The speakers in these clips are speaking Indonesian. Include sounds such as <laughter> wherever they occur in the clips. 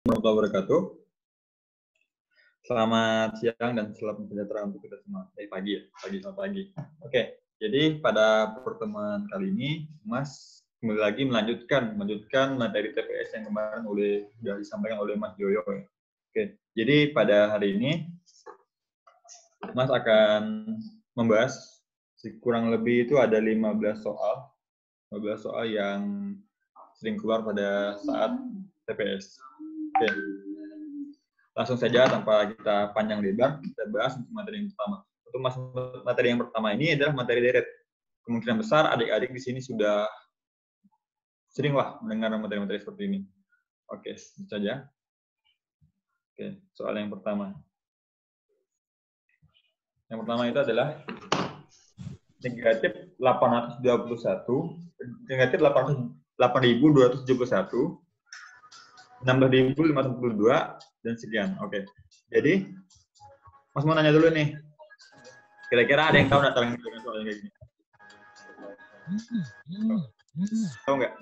warahmatullahi wabarakatuh. Selamat siang dan selamat sejahtera untuk kita semua. Eh, pagi ya, pagi selamat pagi. Oke, jadi pada pertemuan kali ini, Mas kembali lagi melanjutkan melanjutkan materi TPS yang kemarin oleh sudah disampaikan oleh Mas Joyo. Ya. Oke, jadi pada hari ini Mas akan membahas kurang lebih itu ada 15 soal. 15 soal yang sering keluar pada saat TPS. Oke. Langsung saja tanpa kita panjang lebar, kita bahas untuk materi yang pertama. Untuk materi yang pertama ini adalah materi deret. Kemungkinan besar adik-adik di sini sudah seringlah mendengar materi-materi seperti ini. Oke, saja. Oke, soal yang pertama. Yang pertama itu adalah negatif 821, negatif 8.271, 16.542, dan sekian. Oke. Jadi, Mas mau nanya dulu nih. Kira-kira ada yang tahu nggak dengan soal kayak gini? Tahu nggak?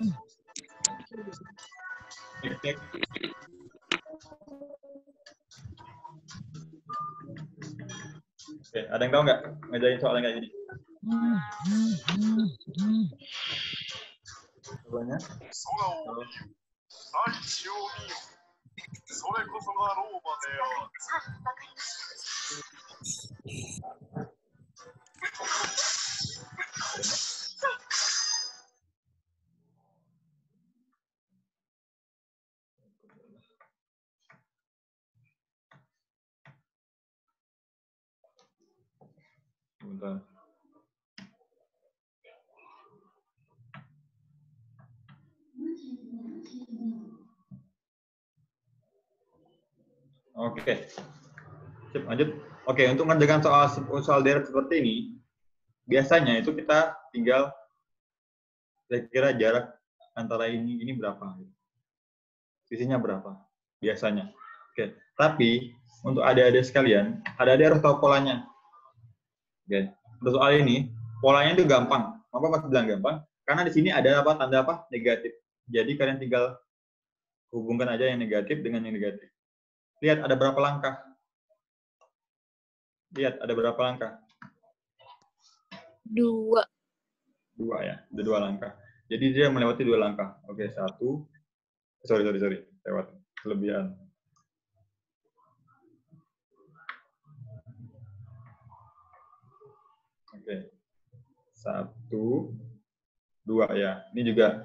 Cek, Oke, ada yang tahu nggak soal yang kayak gini? Coba はい、を見よ。それこそがローマである。はい、わかりました。Да. Oke. Sip, lanjut. Oke, untuk mengerjakan soal soal deret seperti ini, biasanya itu kita tinggal kira-kira jarak antara ini ini berapa? Sisinya berapa? Biasanya. Oke. Tapi untuk adik-adik sekalian, adik-adik harus tahu polanya. Oke. Untuk soal ini, polanya itu gampang. Apa pas bilang gampang? Karena di sini ada apa tanda apa? Negatif. Jadi kalian tinggal hubungkan aja yang negatif dengan yang negatif. Lihat ada berapa langkah. Lihat ada berapa langkah. Dua. Dua ya, ada dua langkah. Jadi dia melewati dua langkah. Oke, satu. Sorry, sorry, sorry. Lewat kelebihan. Oke. Satu. Dua ya. Ini juga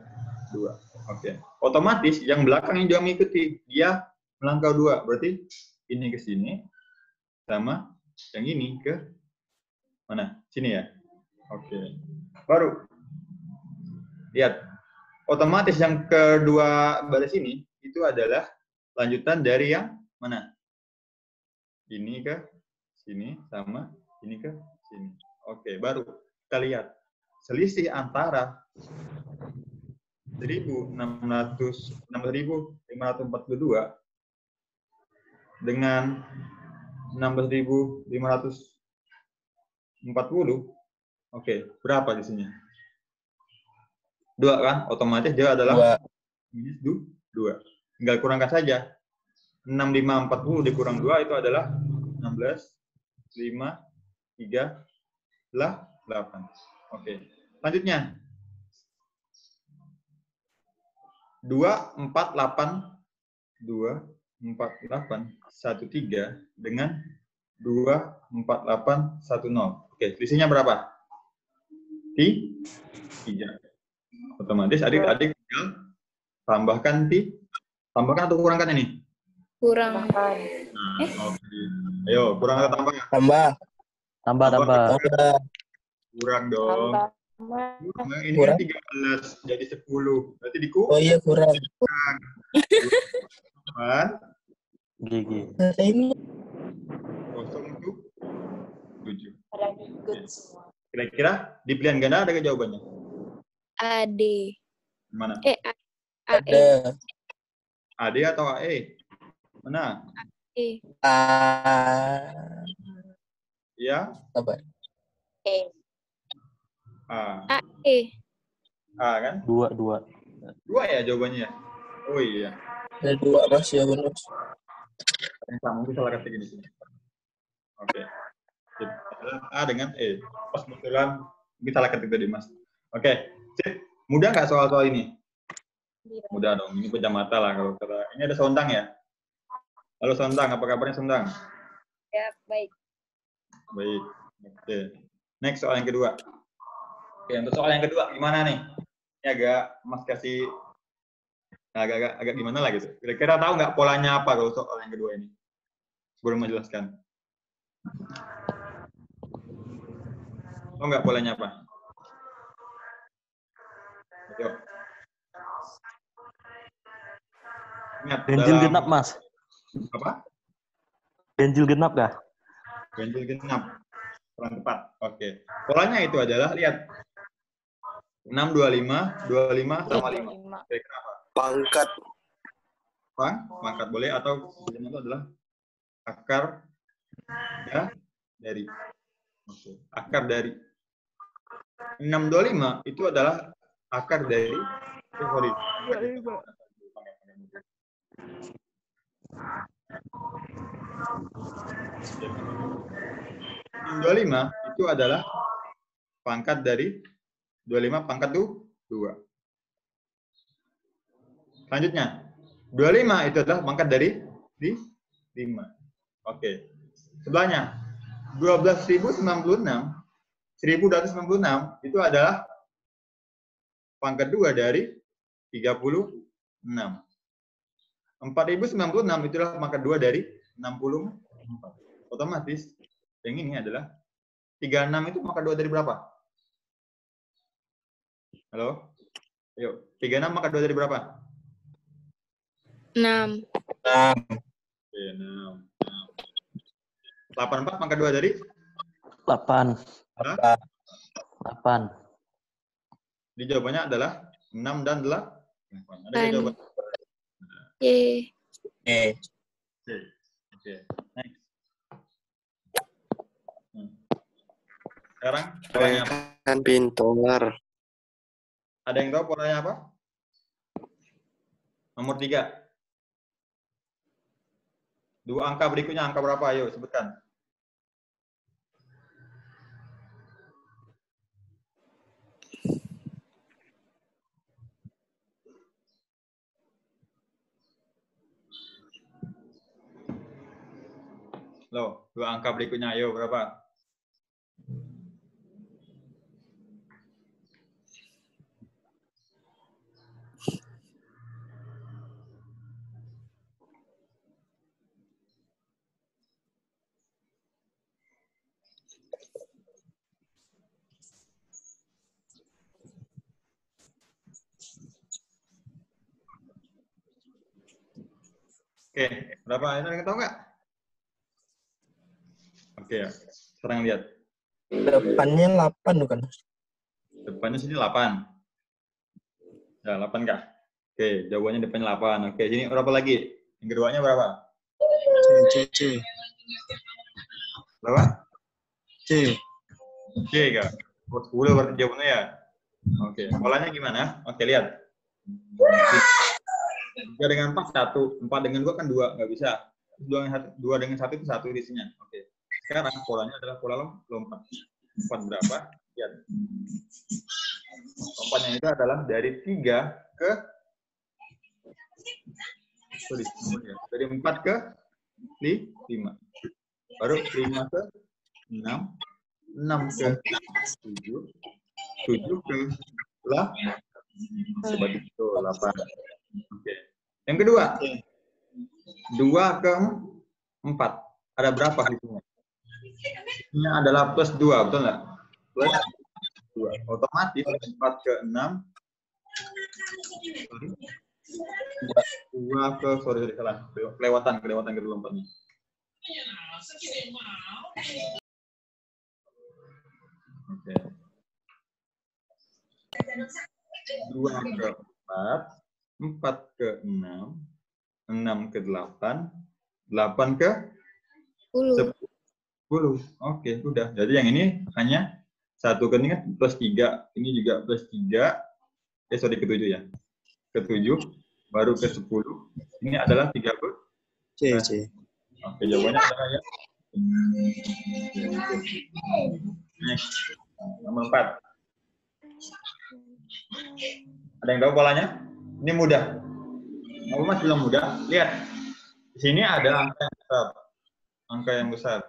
dua. Oke. Otomatis yang belakang yang juga mengikuti. Dia melangkah dua. Berarti ini ke sini sama yang ini ke mana? Sini ya. Oke. Baru lihat. Otomatis yang kedua baris ini itu adalah lanjutan dari yang mana? Ini ke sini sama ini ke sini. Oke, baru kita lihat selisih antara 1600 6542 dengan 16.540. Oke, berapa di sini? Dua kan? Otomatis dia adalah minus du, dua. Tinggal kurangkan saja. 6540 dikurang 2 itu adalah 16, 5, 3, lah 8. Oke. Selanjutnya. 2, 4, 8, 2, 4813 dengan 24810. Oke, selisihnya berapa? T 3. Otomatis adik-adik tinggal tambahkan T. Tambahkan atau kurangkan ini? Kurang. Nah, eh? okay. Ayo, kurang atau tambah? Tambah. Tambah, tambah. tambah. Kurang dong. Tambah. Ini kurang. kan 13 jadi 10. Berarti dikurang. Oh iya, kurang. kurang. Gigi. Ini kosong itu tujuh. Kira-kira di pilihan ganda ada ke jawabannya? AD. Mana? Eh, A, A ada. AD atau AE? Mana? E. A. Ya? Apa? E. A. A, E. A kan? Dua, dua. Dua ya jawabannya? Oh iya. Ada dua mas ya benar. Ada yang sama, mungkin salah ketik di sini. Oke. Jadi, A dengan E. Pas kebetulan mungkin salah ketik tadi, Mas. Oke. Sip. Mudah nggak soal-soal ini? Iya. Mudah dong. Ini pecah mata lah kalau kata. Ini ada Sondang ya? Halo Sondang, apa kabarnya Sondang? Ya, baik. Baik. Oke. Next soal yang kedua. Oke, untuk soal yang kedua gimana nih? Ini agak Mas kasih agak-agak agak gimana lah gitu. Kira-kira tahu nggak polanya apa kalau soal yang kedua ini? Sebelum menjelaskan. Tahu nggak polanya apa? Ingat, Ganjil dalam- genap, Mas. Apa? Ganjil genap kah? Ganjil genap. Kurang tepat. Oke. Polanya itu adalah lihat 6 25 25 sama 5. Lima. Kira-kira apa? Pangkat. Pang, pangkat boleh atau sebelumnya itu adalah akar ya dari. Oke. Akar dari 625 itu adalah akar dari sorry. Lima itu adalah pangkat dari 25 pangkat du, 2. Selanjutnya, 25 itu adalah pangkat dari di 5. Oke. Sebelahnya, 12.096, 1.296 itu adalah pangkat 2 dari 36. 4.096 itu adalah pangkat 2 dari 64. Otomatis, yang ini adalah 36 itu pangkat 2 dari berapa? Halo? Ayo, 36 pangkat 2 dari berapa? Enam. Oke, 6. 84 pangkat 2 dari? 8. Hah? 8. Di jawabannya adalah 6 dan 8. Ada jawaban? Ye. Eh. Oke. Oke. Next. Hmm. Sekarang polanya apa? Kan pintar. Ada yang tahu polanya apa? Nomor 3. Dua angka berikutnya angka berapa? Ayo sebutkan. Loh, dua angka berikutnya ayo berapa? Oke, berapa? Ada yang tahu nggak? Oke ya, sekarang lihat. Depannya 8 bukan? Depannya sini 8. Ya, 8 kah? Oke, jawabannya depannya 8. Oke, sini berapa lagi? Yang keduanya berapa? C, C, C. Berapa? C. C kah? Oh, 10 berarti jawabannya ya? Oke, polanya gimana? Oke, lihat. 3 dengan 4, 1. 4 dengan 2 kan 2, nggak bisa. 2 dengan 1, 2 dengan 1 itu 1 isinya. Oke. Sekarang polanya adalah pola lom- lompat. Lompat berapa? Lihat. Lompatnya itu adalah dari 3 ke sorry, dari 4 ke 5. Baru 5 ke 6, 6 ke 7, 7 ke 8. Sebagai itu 8. Oke. Yang kedua, 2 ke 4. Ada berapa hitungnya? Ini adalah plus 2, betul nggak? Plus 2. Otomatis 4 ke 6. Sorry. 2 ke, sorry, sorry, salah. Kelewatan, kelewatan ke lompatnya. Oke. 2 ke 4, 4 ke 6, 6 ke 8, 8 ke Sepuluh. 10. Oke, udah. Jadi yang ini hanya satu kan ini kan plus 3, ini juga plus 3. Eh sorry ke 7 ya. Ke 7, baru ke 10. Ini adalah 30. C, C. Oke, jawabannya adalah ya. Next. Nomor 4. Ada yang tahu polanya? Ini mudah. Apa mas bilang mudah? Lihat. Di sini ada angka yang besar. Angka yang besar.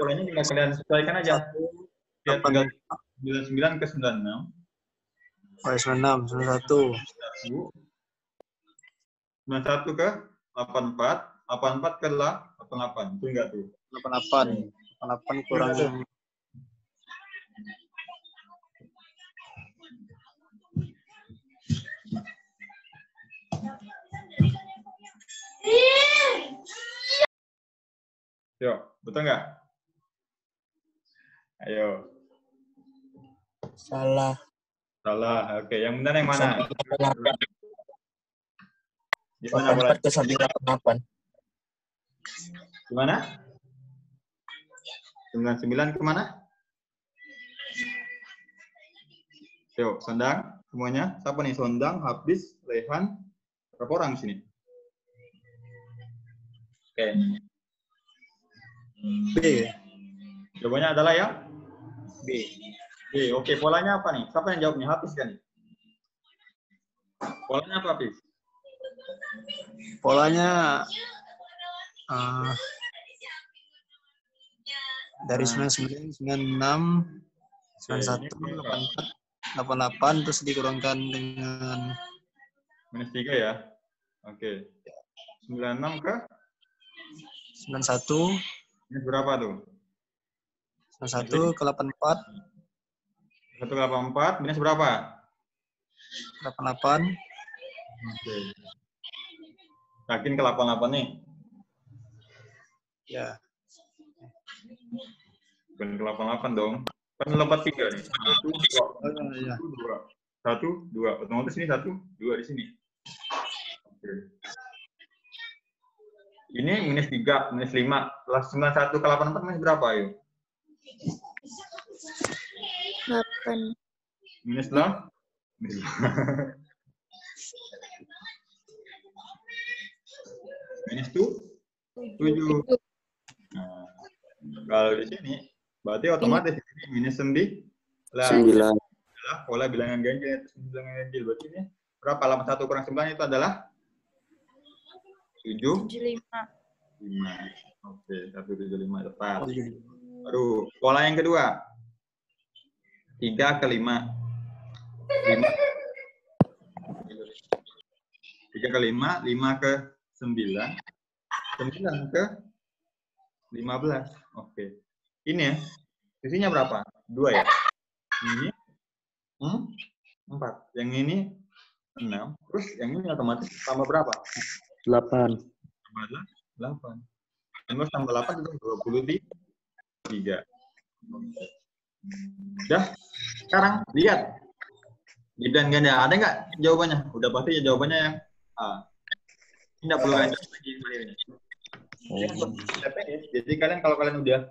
Polanya tinggal kalian sesuaikan aja. Lihat tinggal 99 ke 96. Oh, 96, 91. 91 ke 84. 84 ke 88. Itu enggak tuh? 88. 88 kurang Yuk, betul nggak? Ayo, salah. salah. Oke, yang benar yang mana? Di mana boleh? 84 ke samping 88. Gimana? 99 ke mana? Yuk, Sondang semuanya. Siapa nih? Sondang, Habis, Lehan. Berapa orang di sini? Oke. B. Jawabannya adalah yang B. B. Oke, polanya apa nih? Siapa yang jawabnya? Habis kan? Polanya apa, Habis? Polanya eh, dari Nah. 99, 96, 91, 84, 88 terus dikurangkan dengan Minus 3 ya? Oke. 96 ke? 91, Minus berapa tuh? 91 ke 84, 184 minus berapa? 88, Oke. Yakin ke 88 nih? ya Bukan ke 88 dong. Kan lompat 3 nih. 1, 2, Oh, iya. 2. 1, 2. Otomatis ini 1, 2 di sini. Oke. Ini minus 3, minus 5. Setelah 91 ke 84 minus berapa ayo? 8. Minus lah? Minus Minus 2? 7. Nah, kalau di sini, berarti otomatis di sini minus 9. Lah, Sembilan. Adalah pola bilangan ganjil bilangan ganjil. Berarti ini berapa? 81 kurang 9 itu adalah 7, 75. 5. Oke, 175 tepat. Oh, iya. Baru pola yang kedua. 3 ke 5. 5. 3 ke 5, 5 ke 9. 9 ke 15. Oke. Ini ya. Sisinya berapa? 2 ya? Ini hmm? 4. Yang ini 6. Terus yang ini otomatis tambah berapa? 8. Tambah 8. 15 tambah 8 itu 23. Udah. Sekarang lihat. Bidan ganda. Ada nggak jawabannya? Udah pasti ya jawabannya yang A. Tidak perlu lanjut lagi. untuk TPS. Jadi kalian kalau kalian udah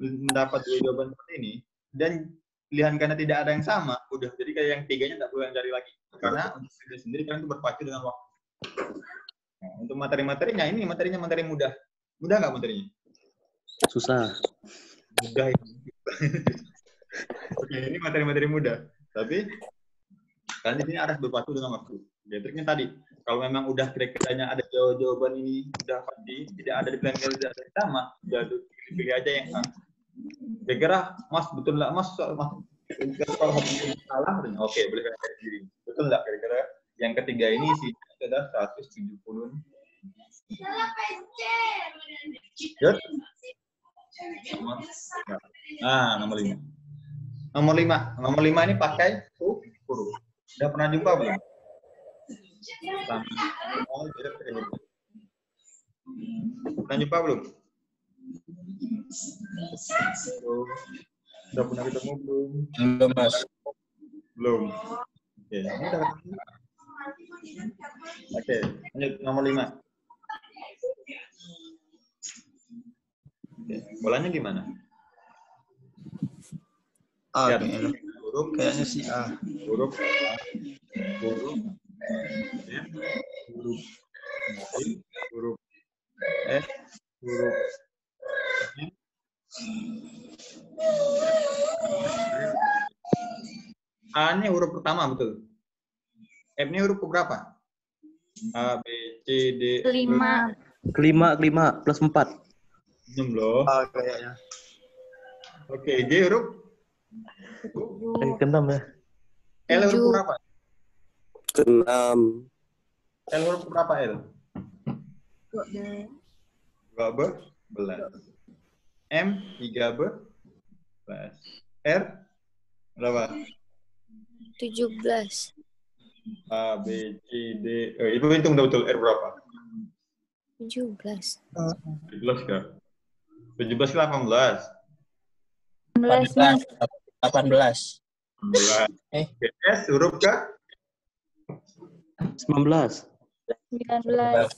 mendapat dua jawaban seperti ini dan pilihan karena tidak ada yang sama, udah jadi kayak yang tiganya nggak perlu yang cari lagi. Karena untuk sendiri sendiri kalian tuh berpacu dengan waktu. Nah, untuk materi-materinya ini materinya materi mudah. Mudah nggak materinya? Susah. Mudah ini. <laughs> Oke, ini materi-materi mudah. Tapi kalian di sini harus berpacu dengan waktu. Ya, triknya tadi, kalau memang udah kira-kiranya ada jawaban ini udah pasti tidak ada di pilihan kalian tidak ada yang sama, udah tuh pilih aja yang A. Kira-kira Mas betul nggak Mas? So- mas kalau salah, oke boleh kalian sendiri. Betul nggak kira-kira yang ketiga ini sih ada 170 Good. Nomor- Nah, nomor lima. Nomor lima. Nomor lima ini pakai huruf. Udah pernah jumpa belum? Pernah jumpa belum? Belum. Udah pernah ketemu belum? Belum, Mas. Belum. Oke, ini udah ketemu. Oke, lanjut nomor lima. Oke, bolanya gimana? A Lihat, huruf Kayaknya sih A. huruf A, huruf F, huruf huruf S, huruf M, A ini huruf pertama betul. F ini huruf berapa? A, B, C, D, E, Lima. Kelima, kelima, plus empat. enam loh. Ah, kayaknya. Oke, G huruf Eh, keenam ya. L huruf berapa? Keenam. L huruf berapa L? Dua belas. M tiga belas. R berapa? Tujuh belas. A, B, C, D. Eh, itu hitung betul R berapa? Tujuh belas. 17 kah? 17 ke 18. 18 mas. 18. 18. Eh. S huruf ke? Sembilan belas. Sembilan belas.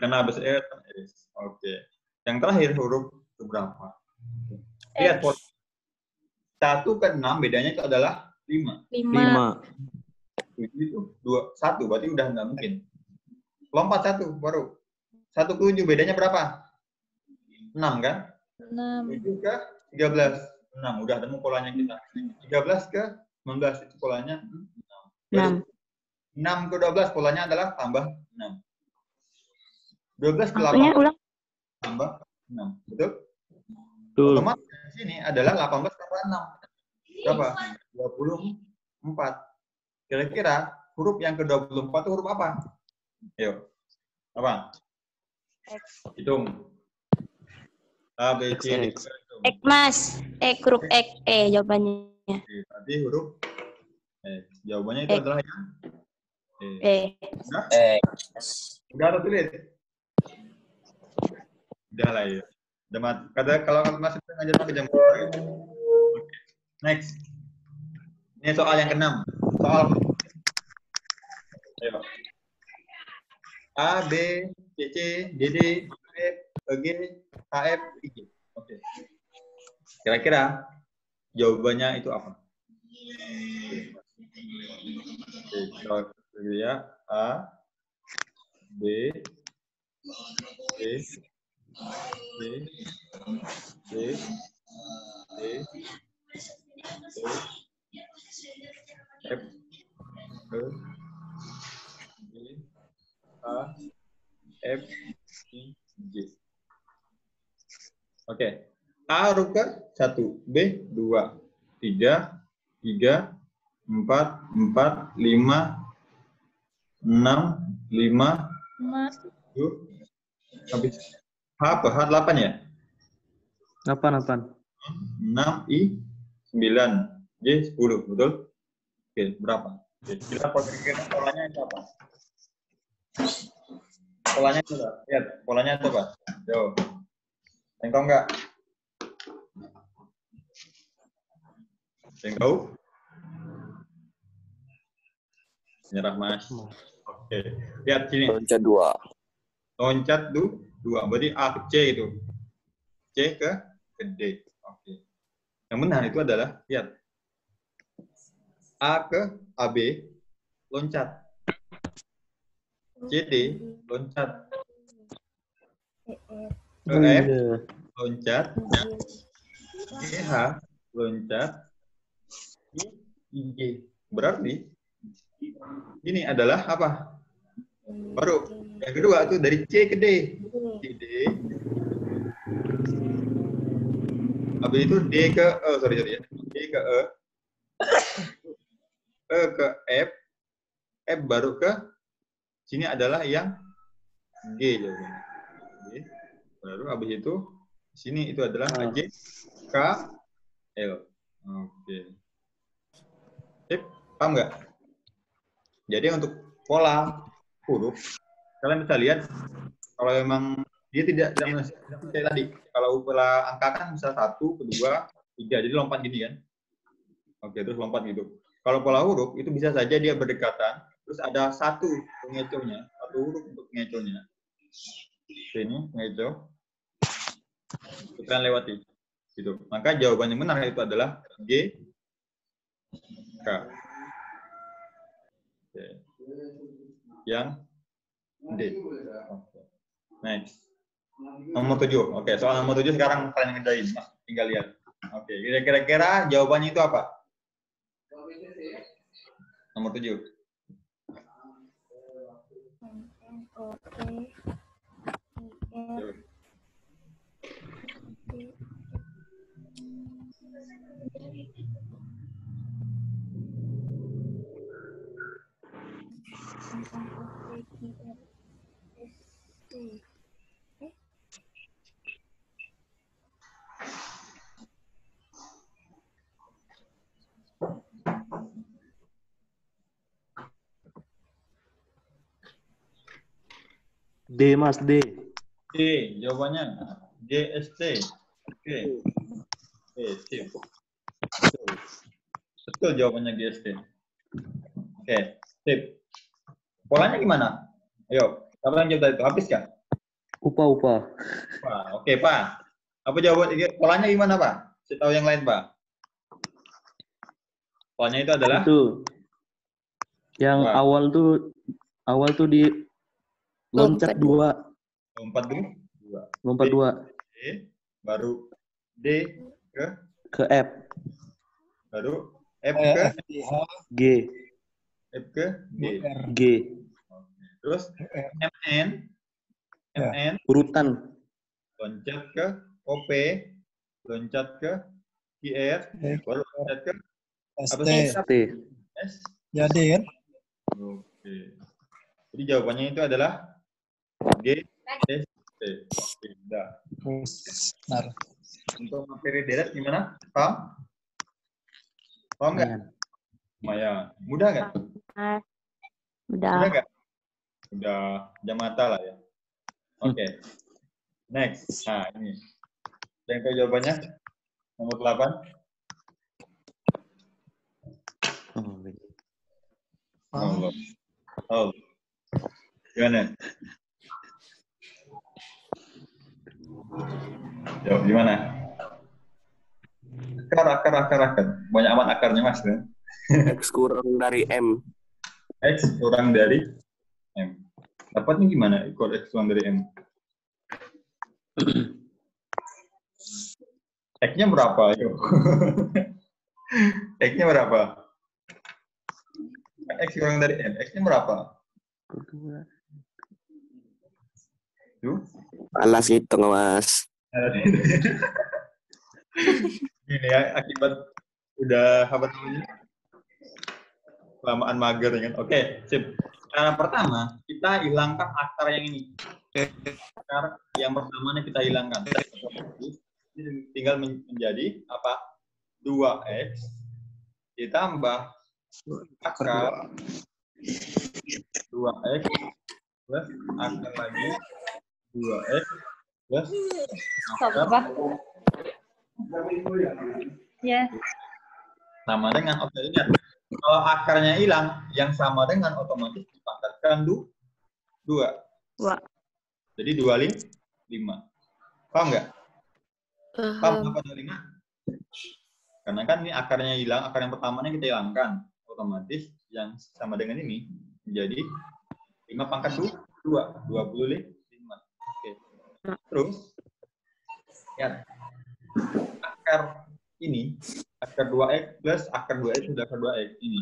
Karena habis R kan S. Oke. Yang terakhir huruf berapa? Lihat. Satu ke enam bedanya itu adalah lima. Lima. Lima. Tujuh itu dua satu berarti udah nggak mungkin. Lompat satu baru. Satu ke tujuh bedanya berapa? Enam kan? Enam. Tujuh ke tiga belas. Enam udah temu polanya kita. Tiga belas ke sembilan belas itu polanya enam. Enam. Enam ke dua belas polanya adalah tambah enam. Dua belas ke delapan ulang. Tambah enam. Betul? Betul. Otomatis di sini adalah 18 tambah 6. Berapa? 24. Kira-kira huruf yang ke-24 itu huruf apa? Ayo. Apa? Hitung. A, B, C, D. X. Hitung. X mas. X huruf X. E jawabannya. Oke, Tadi huruf X. Jawabannya itu X. adalah yang E. E. Udah? X. Udah ada tulis? Udah lah ya. Udah mat. Kata kalau masih ngajar sampai jam ya? Next. Ini soal yang keenam. Soal Ayo. A, B, C, C, D, D, F, E, G, H, F, I, J. Oke. Kira-kira jawabannya itu apa? Oke, ya. A, B, C, D, D, D, D, F, E, G, H, F, I, J. Oke. A huruf ke satu, B dua, tiga, tiga, empat, empat, lima, enam, lima, Mas. tujuh, habis H apa? H delapan ya? Apaan, apaan? 6 I 9 J 10 betul? Oke, berapa? Oke, kita kira polanya itu apa? Polanya itu apa? Lihat, polanya itu apa? Yo. Yang tahu nggak? Yang tahu? Nyerah mas. Oke, lihat sini. Loncat dua. Loncat du, dua. Berarti A ke C itu. C ke, ke D. Oke. Yang benar itu adalah, lihat. A ke AB, loncat. CD, loncat. Ke F, iya. loncat. GH, loncat. I, IG. Berarti, ini adalah apa? Baru, yang kedua itu dari C ke D. D. Habis itu D ke E, sorry sorry ya. D ke E. E ke F. F baru ke sini adalah yang G jawabannya. Baru habis itu sini itu adalah Ah. J K L. Oke. Sip, paham nggak? Jadi untuk pola huruf kalian bisa lihat kalau memang dia tidak tidak men- seperti kayak tadi. Kalau pola angka kan bisa satu kedua tiga. Jadi lompat gini kan? Oke terus lompat gitu. Kalau pola huruf itu bisa saja dia berdekatan terus ada satu pengecohnya satu huruf untuk pengecohnya. Ini pengecoh. Kan lewati. Gitu. Maka jawaban yang benar itu adalah G. K. Oke. Yang D. Next. Nomor 7. Oke, soal nomor 7 sekarang kalian ngerjain. Mas, tinggal lihat. Oke, kira-kira jawabannya itu apa? Nomor 7. D mas D. D, jawabannya GST. Oke. Oke, sip. Betul. Betul jawabannya GST. Oke, sip. Polanya gimana? Ayo, siapa yang jawab itu? Habis kan? Upa upa. Pak, oke Pak. Apa jawaban? Polanya gimana Pak? Saya tahu yang lain Pak. Polanya itu adalah Itu. Yang Wah. awal tuh awal tuh di loncat Lompat. dua, lompat dulu, dua. lompat dua D, baru D ke, ke F, baru F ke, G, F ke G. R. G. Terus R. MN, Ya. MN, Urutan loncat ke OP, loncat ke Eh, baru loncat ke ST. sih? T. S. Ya D kan? Oke. Jadi jawabannya itu adalah G, S, T. Oke, udah. Benar. Untuk materi deret gimana? Paham? Paham nggak? Lumayan. Lumayan. Mudah nggak? Mas. Udah Udah. nggak? Udah jam mata lah ya. Oke. Next. Nah, ini. Ada Yang tahu jawabannya? Nomor 8. Oh. Oh. Gimana? Yo, gimana? Akar, akar, akar, akar. Banyak amat akarnya, Mas. Ya? X kurang dari M. X kurang dari M. Dapatnya gimana? Ikut X kurang dari M. <clears throat> X-nya berapa? Ayo. <laughs> X-nya berapa? X kurang dari M. X-nya berapa? Tuh. Alas itu mas. <laughs> Ini ya, akibat udah apa namanya? Kelamaan mager ya kan. Oke, sip. Cara pertama, kita hilangkan akar yang ini. Akar yang pertamanya kita hilangkan. Ini tinggal men- menjadi apa? 2x ditambah akar 2x plus akar lagi 2x plus akar? Ya. sama dengan oke ingat kalau akarnya hilang yang sama dengan otomatis dipangkatkan du, dua. Dua. jadi dua lim, lima. Paham nggak? Paham. Apa dua lima? Karena kan ini akarnya hilang akar yang pertamanya kita hilangkan. Otomatis yang sama dengan ini menjadi lima pangkat du, dua. Dua puluh lima. Oke. Terus ya akar ini akar 2x plus akar 2x plus akar 2x ini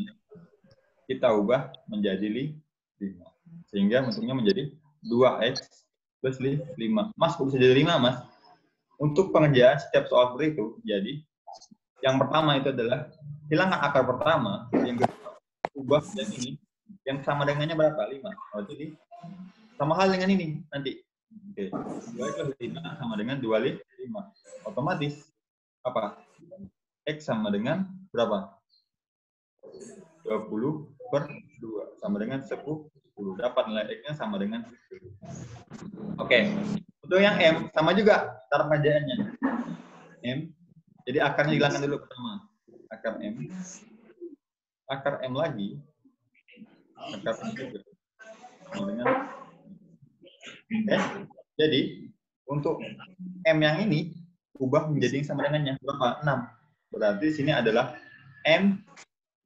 kita ubah menjadi li- 5. Sehingga bentuknya menjadi 2x plus li- 5. Mas, kok bisa jadi 5, Mas? Untuk pengerjaan setiap soal seperti itu, jadi yang pertama itu adalah hilangkan akar pertama, yang kedua ubah dan ini, yang sama dengannya berapa? 5. Oh, jadi sama hal dengan ini nanti. Oke, 2x plus 5 sama dengan 2 li 5. Otomatis apa? X sama dengan berapa? 20 per 2 sama dengan 10. 10. Dapat nilai X-nya sama dengan 10. Oke. Untuk yang M sama juga cara pengerjaannya. M. Jadi akarnya hilangkan dulu pertama. Akar M. Akar M lagi. Akar M juga. Sama dengan Oke. Jadi untuk M yang ini ubah menjadi yang sama dengannya berapa? 6. Berarti sini adalah M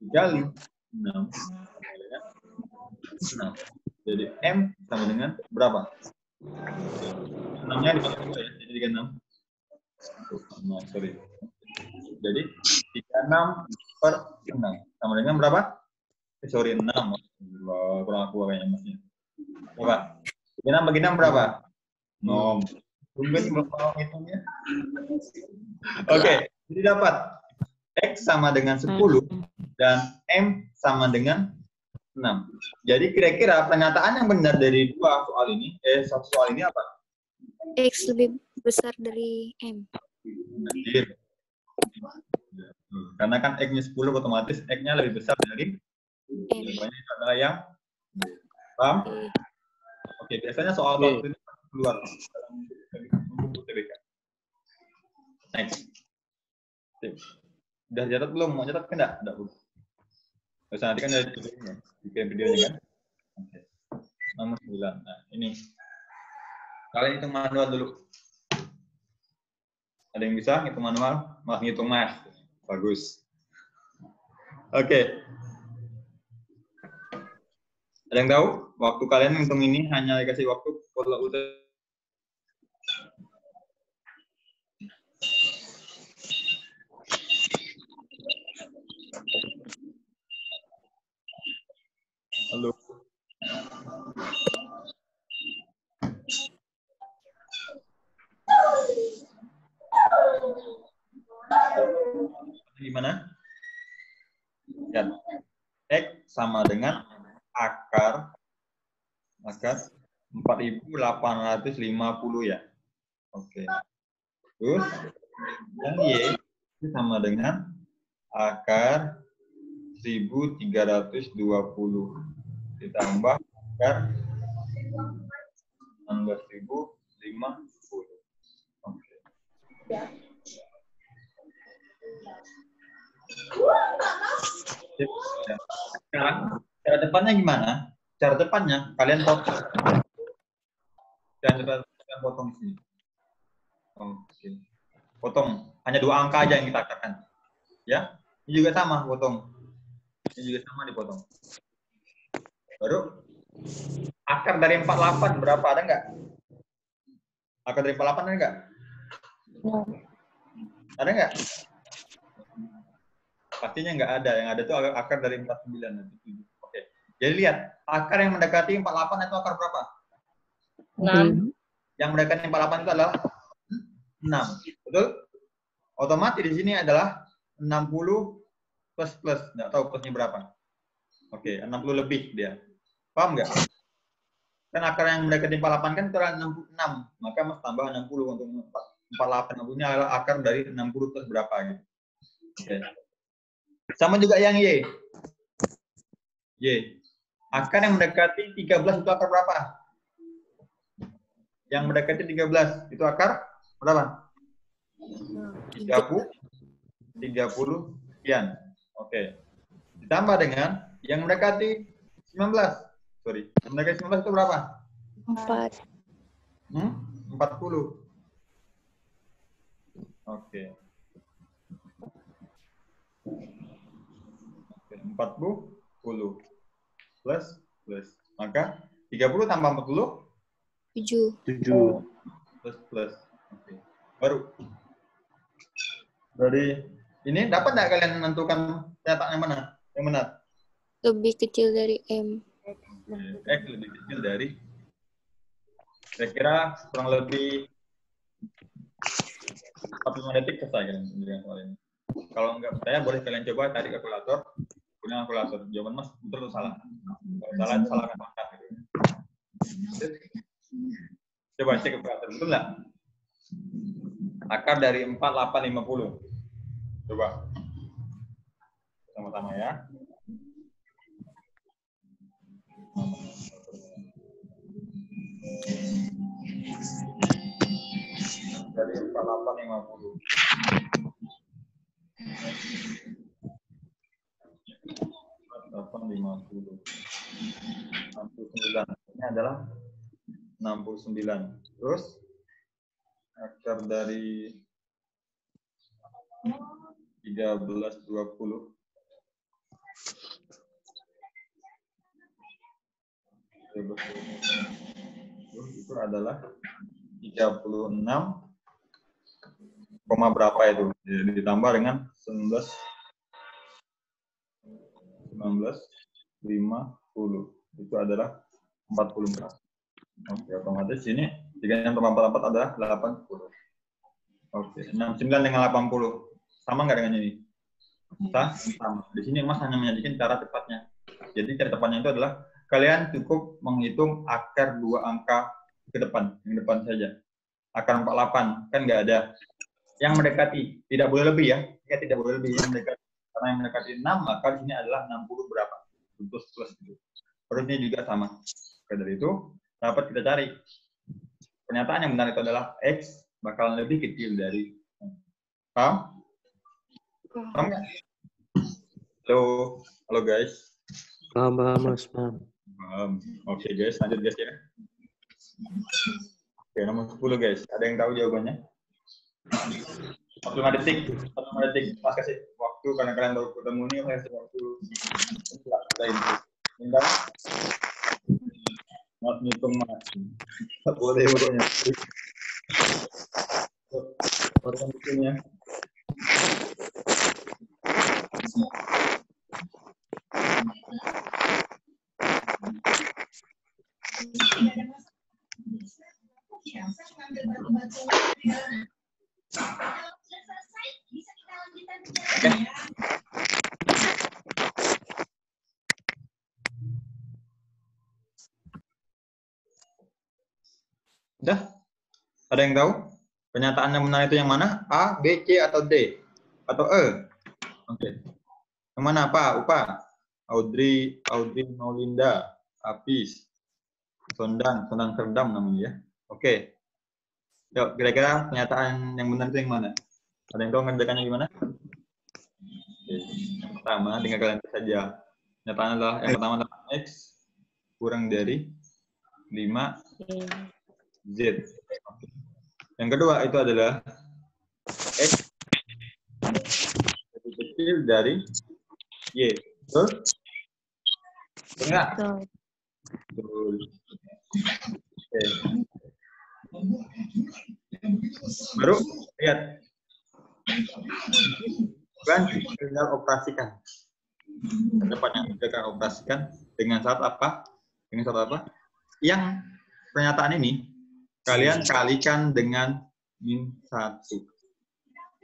dikali 6 sama dengan 6. Jadi M sama dengan berapa? 6-nya dibagi dua ya, jadi 36. Nah, sorry. Jadi 36 per 6. Sama dengan berapa? Eh, sorry, 6. Wah, kurang aku kayaknya masnya. Coba. 36 bagi 6 berapa? 6. Tunggu belum mau hitungnya. Oke, jadi dapat X sama dengan 10 dan M sama dengan 6. Jadi kira-kira pernyataan yang benar dari dua soal ini, eh satu soal ini apa? X lebih besar dari M. Benar. Karena kan X-nya 10 otomatis X-nya lebih besar dari M. jawabannya adalah yang paham? Oke, biasanya soal soal ini keluar dalam TBK. Next. Udah catat belum? Mau catat kan enggak? Enggak, Bu. Terus nanti kan ada videonya, bikin videonya kan? Oke. Nomor 9. Nah, ini. Kalian hitung manual dulu. Ada yang bisa hitung manual? Malah ngitung mas. Bagus. Oke. Ada yang tahu? Waktu kalian ngitung ini hanya dikasih waktu kalau udah Halo. Gimana? Ya. X sama dengan akar akar 4850 ya. Oke. Terus yang Y sama dengan akar 1320 ditambah akar 16050. Oke. Sekarang cara depannya gimana? Cara depannya kalian potong. Kalian coba kalian potong sini. Oke. Potong. Hanya dua angka aja yang kita katakan. Ya. Ini juga sama potong. Ini juga sama dipotong. Baru akar dari 48 berapa ada nggak? Akar dari 48 ada nggak? Ada nggak? Pastinya nggak ada. Yang ada itu akar dari 49 nanti. Oke. Jadi lihat, akar yang mendekati 48 itu akar berapa? 6. Yang mendekati 48 itu adalah 6. Betul? Otomatis di sini adalah 60 plus plus. Nggak tahu plusnya berapa. Oke, 60 lebih dia. Paham nggak? Kan akar yang mendekati 48 kan itu adalah 66. Maka mas tambah 60 untuk 48. 60 ini adalah akar dari 60 plus berapa gitu. Oke. Sama juga yang Y. Y. Akar yang mendekati 13 itu akar berapa? Yang mendekati 13 itu akar berapa? 30 30 sekian. Oke. Ditambah dengan yang mendekati 19. Sorry. Yang mendekati 19 itu berapa? 4. Hmm? 40. Oke. Oke, 40 plus plus. Maka 30 tambah 40 7. 7. plus plus. Oke. Baru. Dari ini dapat nggak kalian menentukan pernyataan yang mana? Yang benar? Lebih kecil dari M. X lebih kecil dari kira-kira kurang lebih 45 detik selesai kalian soal ini. Kalau nggak percaya boleh kalian coba tarik kalkulator, gunakan kalkulator. Jawaban mas betul atau salah? Kalau salah, salahkan angkat. Gitu. Coba cek kalkulator, betul nggak? Akar dari 4850. Coba. Sama-sama ya. Dari 4850. 69. Ini adalah 69. Terus akar dari 1320 itu adalah 36 koma berapa itu Jadi ditambah dengan 19 19 50 itu adalah 44 oke otomatis ini 3 yang 44 adalah 80 oke 69 dengan 80 sama nggak dengan ini? Sah? sama. Di sini mas hanya menyajikan cara tepatnya jadi cara tepatnya itu adalah kalian cukup menghitung akar dua angka ke depan yang depan saja. Akar 48 kan nggak ada. Yang mendekati tidak boleh lebih ya. Ya tidak boleh lebih. Yang mendekati karena yang mendekati 6 maka di sini adalah 60 berapa plus plus gitu. Ini juga sama. Oke, dari itu dapat kita cari. Pernyataan yang benar itu adalah x bakalan lebih kecil dari paham? Paham. Nggak? Halo. Halo guys. Paham, paham, Mas. Paham. paham. Oke guys lanjut guys ya. Oke nomor 10 guys. Ada yang tahu jawabannya? 45 detik 45 detik pas kasih waktu karena kalian baru ketemu nih saya kasih waktu minta mau ngitung Nggak boleh pokoknya baru kan bikinnya Udah? Ada yang tahu? Pernyataan yang benar itu yang mana? A, B, C, atau D? Atau E? Oke. Yang mana apa? Upa? Audrey, Audrey Maulinda, Apis, Sondang, Sondang Kerdam namanya ya. Oke. Yuk, kira-kira pernyataan yang benar itu yang mana? Ada yang tahu ngerjakannya gimana? Oke. Yang pertama, tinggal kalian saja. Pernyataan adalah, yang pertama adalah X kurang dari 5 Z. Yang kedua itu adalah X lebih kecil dari Y. Betul? Betul nggak? Betul. Oke. Baru lihat. Bukan tinggal operasikan. Tepatnya tinggal operasikan dengan syarat apa? Dengan syarat apa? Yang pernyataan ini kalian kalikan dengan min satu.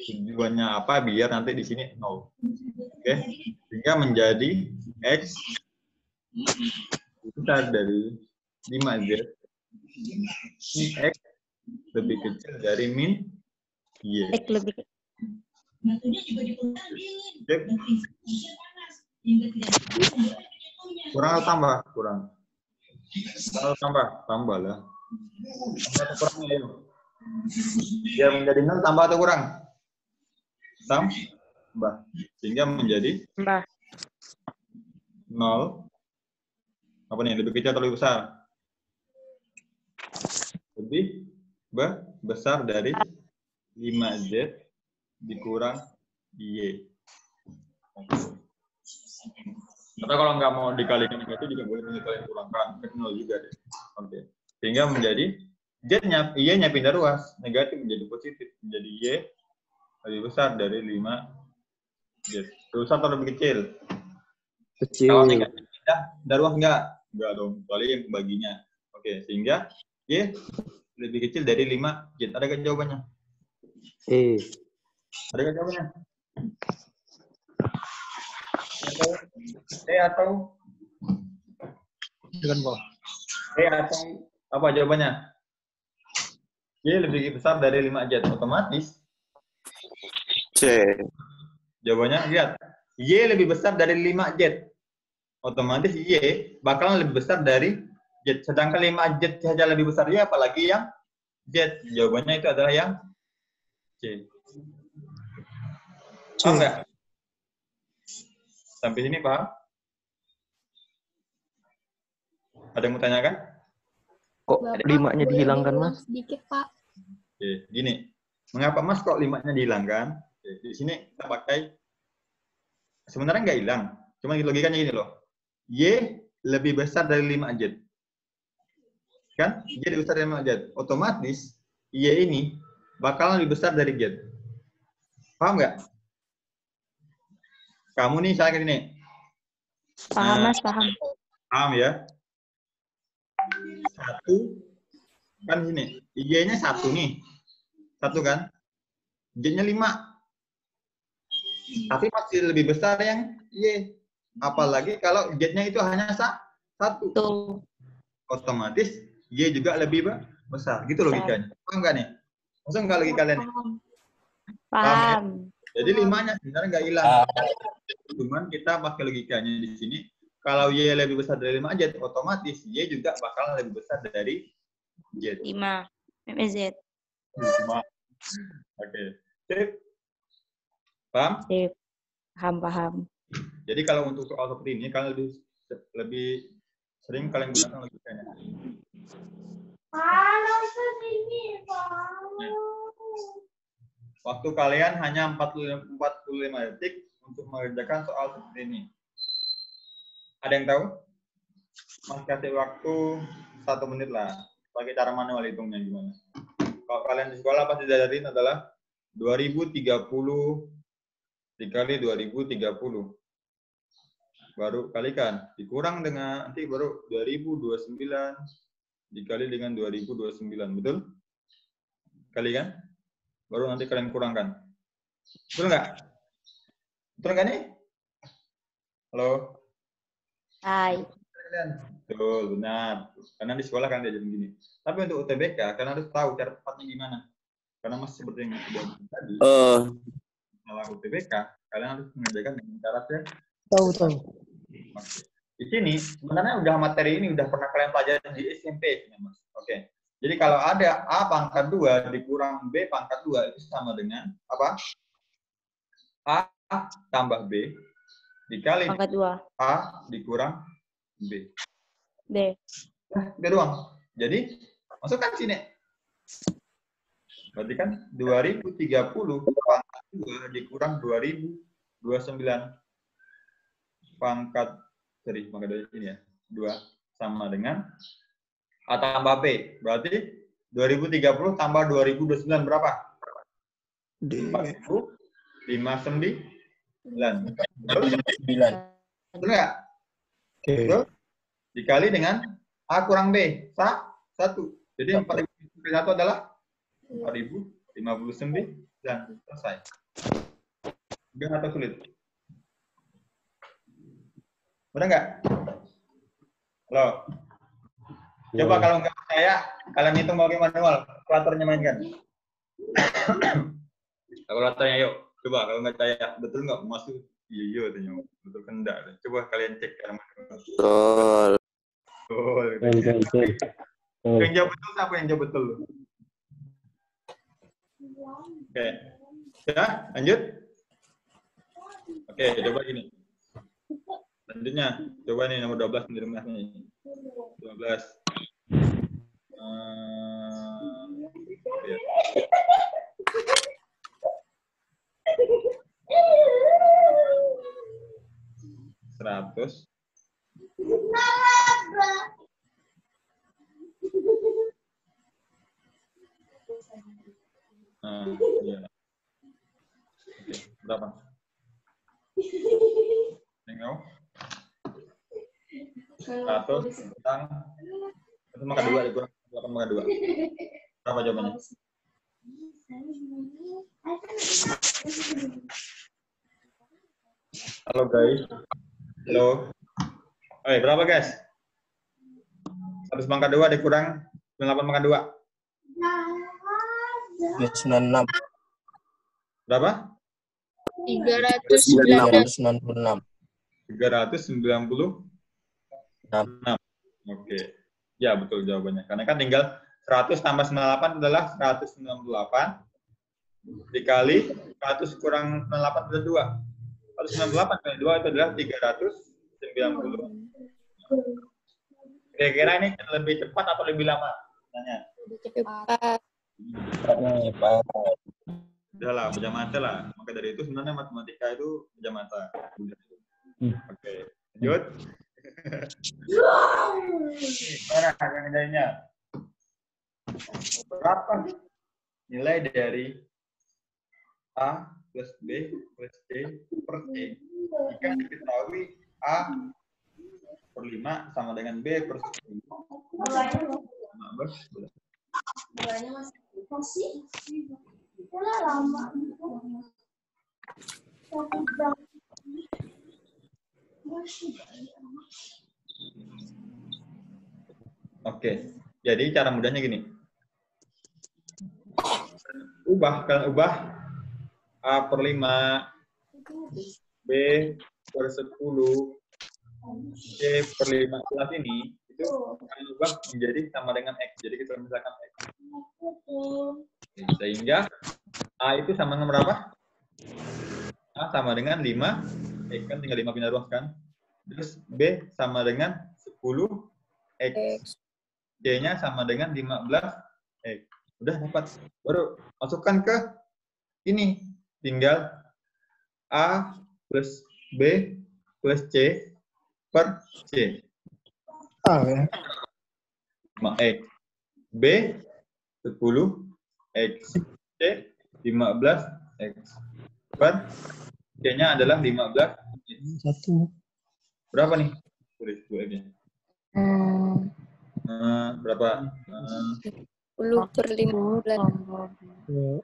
Tujuannya apa? Biar nanti di sini nol. Oke, sehingga menjadi x besar dari 5 z. Min x lebih kecil dari min y. X lebih ke- Oke. Kurang atau tambah? Kurang. Kalau tambah, tambah lah. Tambah atau kurang ya? Biar menjadi nol tambah atau kurang? Tambah. Sehingga menjadi Mbak. nol. Apa nih? Lebih kecil atau lebih besar? Lebih be- besar dari 5Z dikurang Y. Atau kalau nggak mau dikalikan dengan itu juga boleh kalian kurangkan ke nol juga deh. Oke. Sehingga menjadi Z-nya Y-nya pindah ruas, negatif menjadi positif, menjadi Y lebih besar dari 5 Z. Lebih besar atau lebih kecil? Kalau Kecil. negatif pindah, pindah ruas enggak? Enggak dong, kecuali yang baginya. Oke, sehingga Y lebih kecil dari 5 Z. Ada nggak jawabannya? Eh, Ada nggak jawabannya? Atau D atau Dengan bawah. D atau apa jawabannya? Y lebih besar dari 5 Z. Otomatis C. jawabannya lihat. Y lebih besar dari 5 Z. Otomatis Y bakalan lebih besar dari Z. Sedangkan 5 Z saja lebih besar Y, apalagi yang Z. Jawabannya itu adalah yang C. Paham nggak? Sampai sini paham? Ada yang mau tanyakan? Kok Bapak, limanya dihilangkan, Mas? Sedikit, Pak. Oke, gini. Mengapa Mas kok limanya dihilangkan? Oke, di sini kita pakai sebenarnya nggak hilang. Cuma logikanya gini loh. Y lebih besar dari 5 Z. Kan? Y lebih besar dari 5 Z. Otomatis Y ini bakalan lebih besar dari Z. Paham nggak? Kamu nih, misalnya gini. Paham, Nah. Mas, paham. Paham ya? Satu, kan sini. Y-nya satu nih. Satu kan? Z-nya lima. Tapi masih lebih besar yang Y. Apalagi kalau Z-nya itu hanya sa- satu. Tuh. Otomatis Y juga lebih be- besar. Gitu logikanya. Paham nggak nih? Maksudnya nggak logika kalian? Paham. Jadi limanya sebenarnya nggak hilang. Cuman kita pakai logikanya di sini. Kalau Y lebih besar dari 5 Z, otomatis Y juga bakal lebih besar dari Z. 5. MZ. Lima. Oke. Sip. Paham? Sip. Paham, paham. Jadi kalau untuk soal seperti ini, kalian lebih lebih sering kalian gunakan logikanya. Waktu kalian hanya 45, 45 detik untuk mengerjakan soal seperti ini. Ada yang tahu? Mas kasih waktu satu menit lah. Pakai cara manual hitungnya gimana. Kalau kalian di sekolah pasti diajarin adalah 2030 dikali 2030. Baru kalikan. Dikurang dengan, nanti baru 2029 dikali dengan 2029. Betul? Kali kan? Baru nanti kalian kurangkan. Betul nggak? Betul nggak nih? Halo? Hai. Kalian? Betul, benar. Karena di sekolah kan diajarin gini. Tapi untuk UTBK, kalian harus tahu cara tepatnya gimana. Karena masih seperti yang sudah tadi, Eh, masalah UTBK, kalian harus mengerjakan dengan cara saya. Tahu tahu. Di sini, sebenarnya udah materi ini udah pernah kalian pelajari di SMP. ya, Mas. Oke. Jadi kalau ada A pangkat 2 dikurang B pangkat 2 itu sama dengan apa? A tambah B dikali Pangkat 2. A dikurang B. D. Udah doang. Jadi, masukkan sini. Berarti kan 2030 pangkat 2 dikurang 2029 pangkat dari pangkat dari ini ya. 2 sama dengan A tambah B. Berarti 2030 tambah 2029 berapa? D. 4059. Sembilan. Betul nggak? Oke. Betul? Dikali dengan A kurang B. Sa? Satu. Jadi 4051 adalah 4059 dan selesai. Mudah atau sulit? Mudah nggak? Halo? Coba kalau nggak percaya, kalian hitung pakai manual. Kalkulatornya mainkan. Kalkulatornya yuk. Coba kalau nggak percaya, betul nggak masuk? Iya, iya, katanya. betul kan enggak. Coba kalian cek manual. betul. Betul. Yang jawab betul siapa yang jawab betul? Oke. Ya, lanjut. Oke, coba gini. Selanjutnya, coba nih nomor 12 di rumah nih. 12. Eh, ya. Seratus. Ah, iya. Oke, berapa? Tengok. Satu tentang dua dikurang delapan maka dua. Berapa jawabannya? Halo guys. Halo. Oke, berapa guys? Satu mangkat dua dikurang delapan mangkat dua. Sembilan enam. Berapa? 396. Sembilan puluh enam. 396. Oke. Ya, betul jawabannya. Karena kan tinggal 100 tambah 98 adalah 198 dikali 100 kurang 98 adalah 2. 198 kali 2 itu adalah 390. Kira-kira ini lebih cepat atau lebih lama? Tanya. Cepat. Nih, Pak. Udah lah, pejam mata lah. Maka dari itu sebenarnya matematika itu pejam mata. Hmm. Oke. Lanjut. Nih, Mana yang ngerjainnya? Berapa nilai dari A plus B plus C per C? Jika diketahui A per 5 sama dengan B per 10. 15. Oke, jadi cara mudahnya gini. Ubah, kalian ubah A per 5, B per 10, C per 15 ini, itu kalian ubah menjadi sama dengan X. Jadi kita misalkan X. Sehingga A itu sama dengan berapa? A sama dengan 5, X kan tinggal 5 pindah ruang kan? Terus B sama dengan 10, X. D-nya sama dengan 15 X. Udah dapat. Baru masukkan ke ini. Tinggal A plus B plus C per C. Ah, ya. 5 X. B 10 X. C 15 X. Per C-nya adalah 15 X. Satu. Berapa nih? Tulis 2 X-nya. Hmm, Eh, berapa? Eh, 10 per 15 Dua.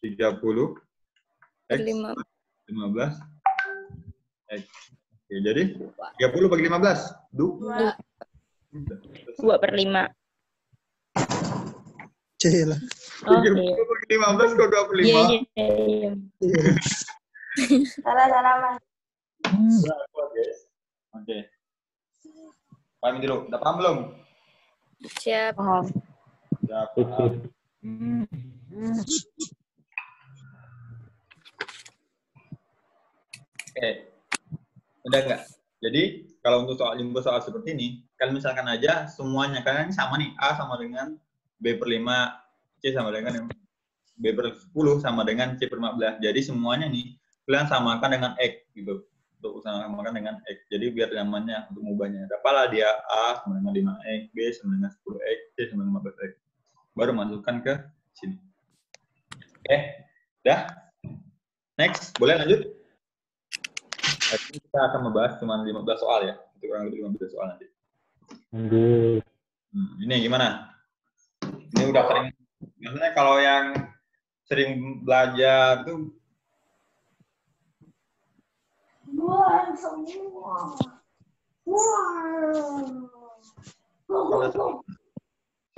30 per X 5. 15 X. Oke, jadi 30 bagi 15. Du. 2 per 5. C lah. Oh, 30 iya. bagi 15 kok 25. Iya, iya, iya. Salah-salah, Mas. Kuat, guys. Oke. Paham dulu. Udah paham belum? Siap. Oke. Udah enggak? Jadi, kalau untuk soal jumlah soal seperti ini, kalian misalkan aja semuanya kalian sama nih, A sama dengan B per 5, C sama dengan B per 10 sama dengan C per 15. Jadi semuanya nih, kalian samakan dengan X gitu. Untuk samakan dengan X. Jadi biar namanya untuk mengubahnya. Dapatlah dia A sama dengan 5X, B sama dengan 10X, C sama dengan 15X. Baru masukkan ke sini. Oke, dah. Next, boleh lanjut? Nanti kita akan membahas cuma 15 soal ya. Itu kurang lebih 15 soal nanti. Hmm, ini gimana? Ini udah sering, biasanya kalau yang sering belajar tuh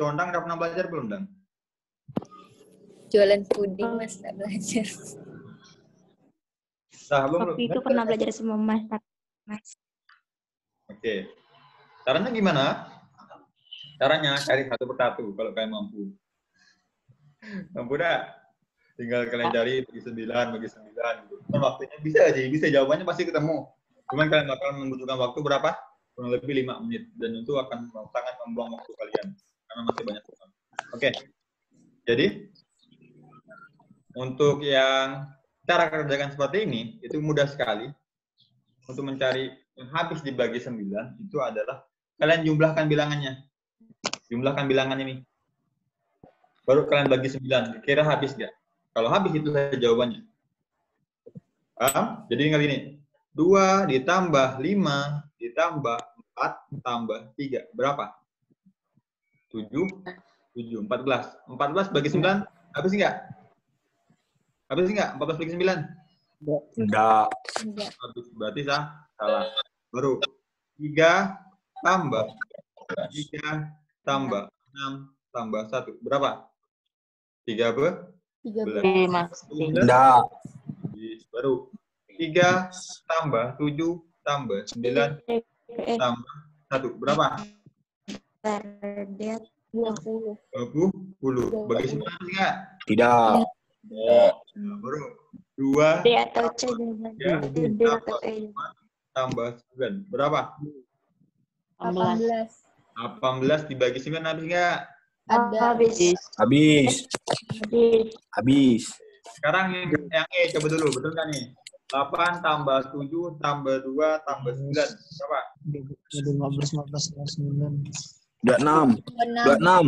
Condang udah pernah belajar belum, Dang? Jualan puding, Mas, nggak belajar. Nah, belum. Waktu itu pernah belajar sama Mas. Mas. Oke. Caranya gimana? Caranya cari satu persatu kalau kalian mampu. Mampu dah? Tinggal kalian cari bagi sembilan, bagi sembilan. Kan waktunya bisa aja, bisa jawabannya pasti ketemu. Cuman kalian bakal membutuhkan waktu berapa? Kurang lebih lima menit. Dan itu akan sangat membuang waktu kalian. Karena masih banyak. Oke. Jadi, untuk yang cara kerjakan seperti ini, itu mudah sekali. Untuk mencari yang habis dibagi 9 itu adalah kalian jumlahkan bilangannya. Jumlahkan bilangan ini. Baru kalian bagi 9. Kira habis nggak? Kalau habis itu saja jawabannya. Paham? Jadi tinggal ini. 2 ditambah 5 ditambah 4 tambah 3. Berapa? 7. 7. 14. 14 bagi 9 habis nggak? Habis nggak? 14 bagi 9? Enggak. Enggak. habis berarti sah salah baru tiga tambah tiga tambah enam tambah satu berapa tiga ber Tiga belas Enggak. baru tiga tambah tujuh tambah sembilan Eh, tambah satu berapa dia 20. dua puluh puluh bagi sembilan enggak Tidak. baru dua D atau C Ya. jawabannya. D atau E. tambah sembilan berapa 18. 18 dibagi sembilan habis enggak Ada. Habis. Habis. Habis. Habis. Sekarang yang, yang E coba dulu, betul nggak nih? 8 tambah 7 tambah 2 tambah 9. Berapa? Ada 15, 15, 9. Udah enam. Udah enam.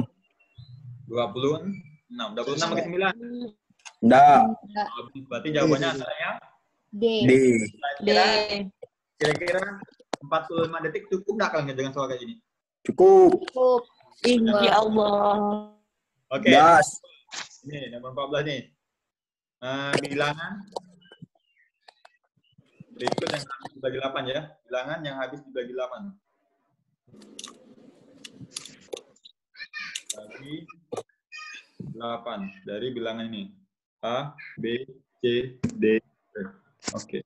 26. 26 bagi 9. Enggak. Berarti jawabannya adalah yang D. D. D. kira-kira 45 detik cukup nggak kalian dengan soal kayak gini? Cukup. Cukup. Ya Allah. Oke, Gas. ini nomor 14 nih. Eh, bilangan berikut yang habis dibagi 8 ya. Bilangan yang habis dibagi 8. Bagi 8 dari bilangan ini. A, B, C, D, E. Oke.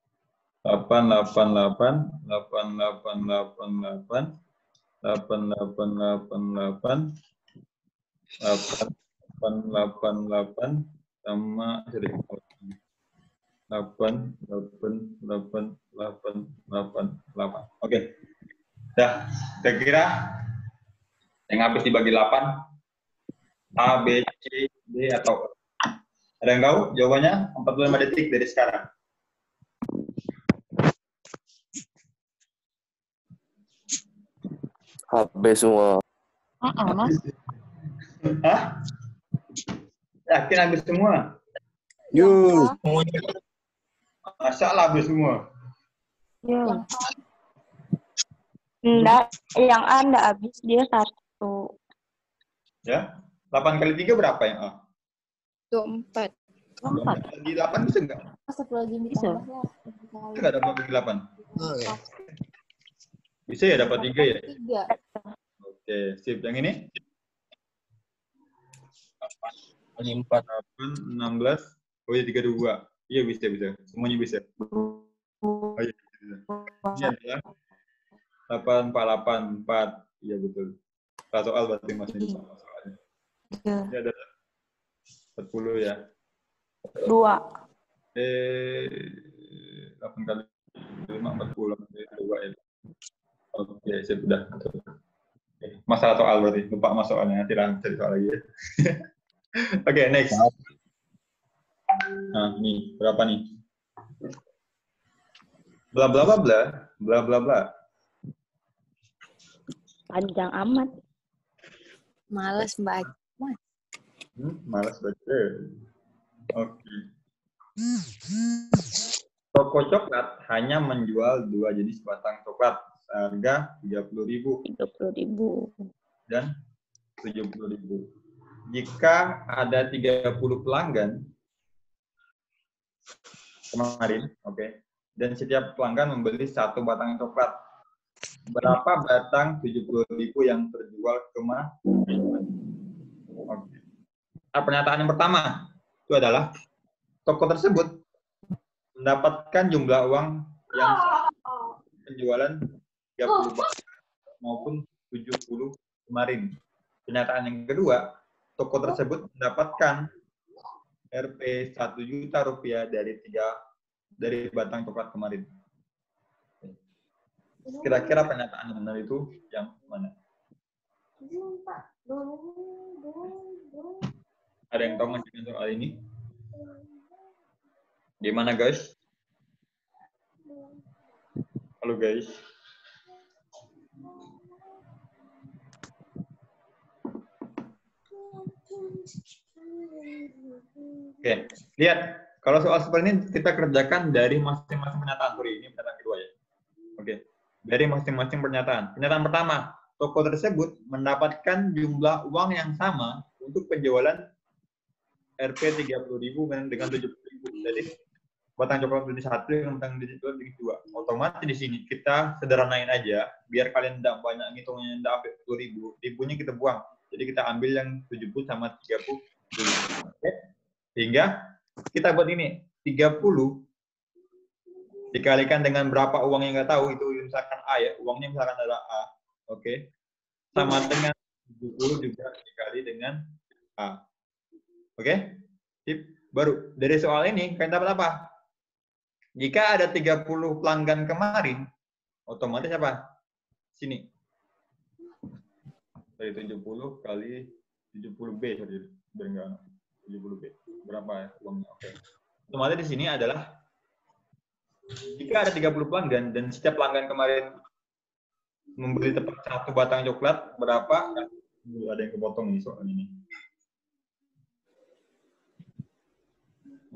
8, 8, 8, 8, 8, 8, 8, 8, 8, 8, 8, 8, 8, 8, sama jadi 8, 8, 8, 8, 8, 8. Oke. Dah, kira-kira yang habis dibagi 8, A, B, C, D, atau E. Ada yang tahu jawabannya? 45 detik dari sekarang. Habis semua. Ah, Mas. <laughs> Hah? Yakin habis semua? Yuk. Masa lah habis semua? Ya. Enggak, yang A enggak habis, dia satu. Ya? 8 kali 3 berapa yang A? Itu empat. Empat. Di 8 bisa nggak? Astagfirullahaladzim. Bisa. Bisa nggak dapat bagi 8? Oke. Bisa ya dapat 3 ya? Tiga. Oke, sip. Yang ini? Kali empat. 8, 16. Oh iya, 32. Iya, bisa, bisa. Semuanya bisa. Oh iya, bisa. bisa. Ini adalah 8, 4, 8, 4. Iya, betul. Soal berarti masih sama soalnya. Tiga. Ini adalah 40 ya. Dua. Eh, 8 kali 5, 40. 2 ya. Oke, sip. Udah. Oke, Masalah soal berarti. Lupa mas soalnya. Nanti lah cari soal lagi ya. <laughs> Oke, next. Nah, ini berapa nih? Bla bla bla bla bla bla bla. Panjang amat. Males mbak. Hmm, malas baca. Oke. Toko coklat hanya menjual dua jenis batang coklat seharga 30.000 Tiga puluh ribu. dan 70.000. Jika ada 30 pelanggan kemarin, oke, dan setiap pelanggan membeli satu batang coklat, berapa batang 70.000 yang terjual kemarin? Oke. Nah, pernyataan yang pertama itu adalah toko tersebut mendapatkan jumlah uang yang penjualan 30 batang maupun 70 kemarin. Pernyataan yang kedua, toko tersebut mendapatkan Rp 1 juta rupiah dari tiga dari batang coklat kemarin. Kira-kira pernyataan yang benar itu yang mana? Ada yang tahu menjelaskan soal ini? Gimana guys? Halo guys. Oke, lihat. Kalau soal seperti ini kita kerjakan dari masing-masing pernyataan. Sorry, ini pernyataan kedua ya. Oke, dari masing-masing pernyataan. Pernyataan pertama, toko tersebut mendapatkan jumlah uang yang sama untuk penjualan Rp 30.000 dengan 70.000. Jadi batang coklat beli satu yang batang dijual beli dua. Otomatis di sini kita sederhanain aja, biar kalian tidak banyak ngitungnya tidak sampai 10.000. Ribunya kita buang. Jadi kita ambil yang 70 sama 30. Oke. Sehingga kita buat ini 30 dikalikan dengan berapa uang yang nggak tahu itu misalkan A ya uangnya misalkan adalah A oke sama dengan 70 juga dikali dengan A oke? Sip. baru dari soal ini kalian dapat apa? Jika ada 30 pelanggan kemarin otomatis apa? Sini. Dari 70 kali 70B sorry. Biar enggak 70B berapa ya uangnya? Oke. Otomatis di sini adalah jika ada 30 pelanggan dan setiap pelanggan kemarin membeli tepat satu batang coklat berapa? Ada yang kepotong nih soal ini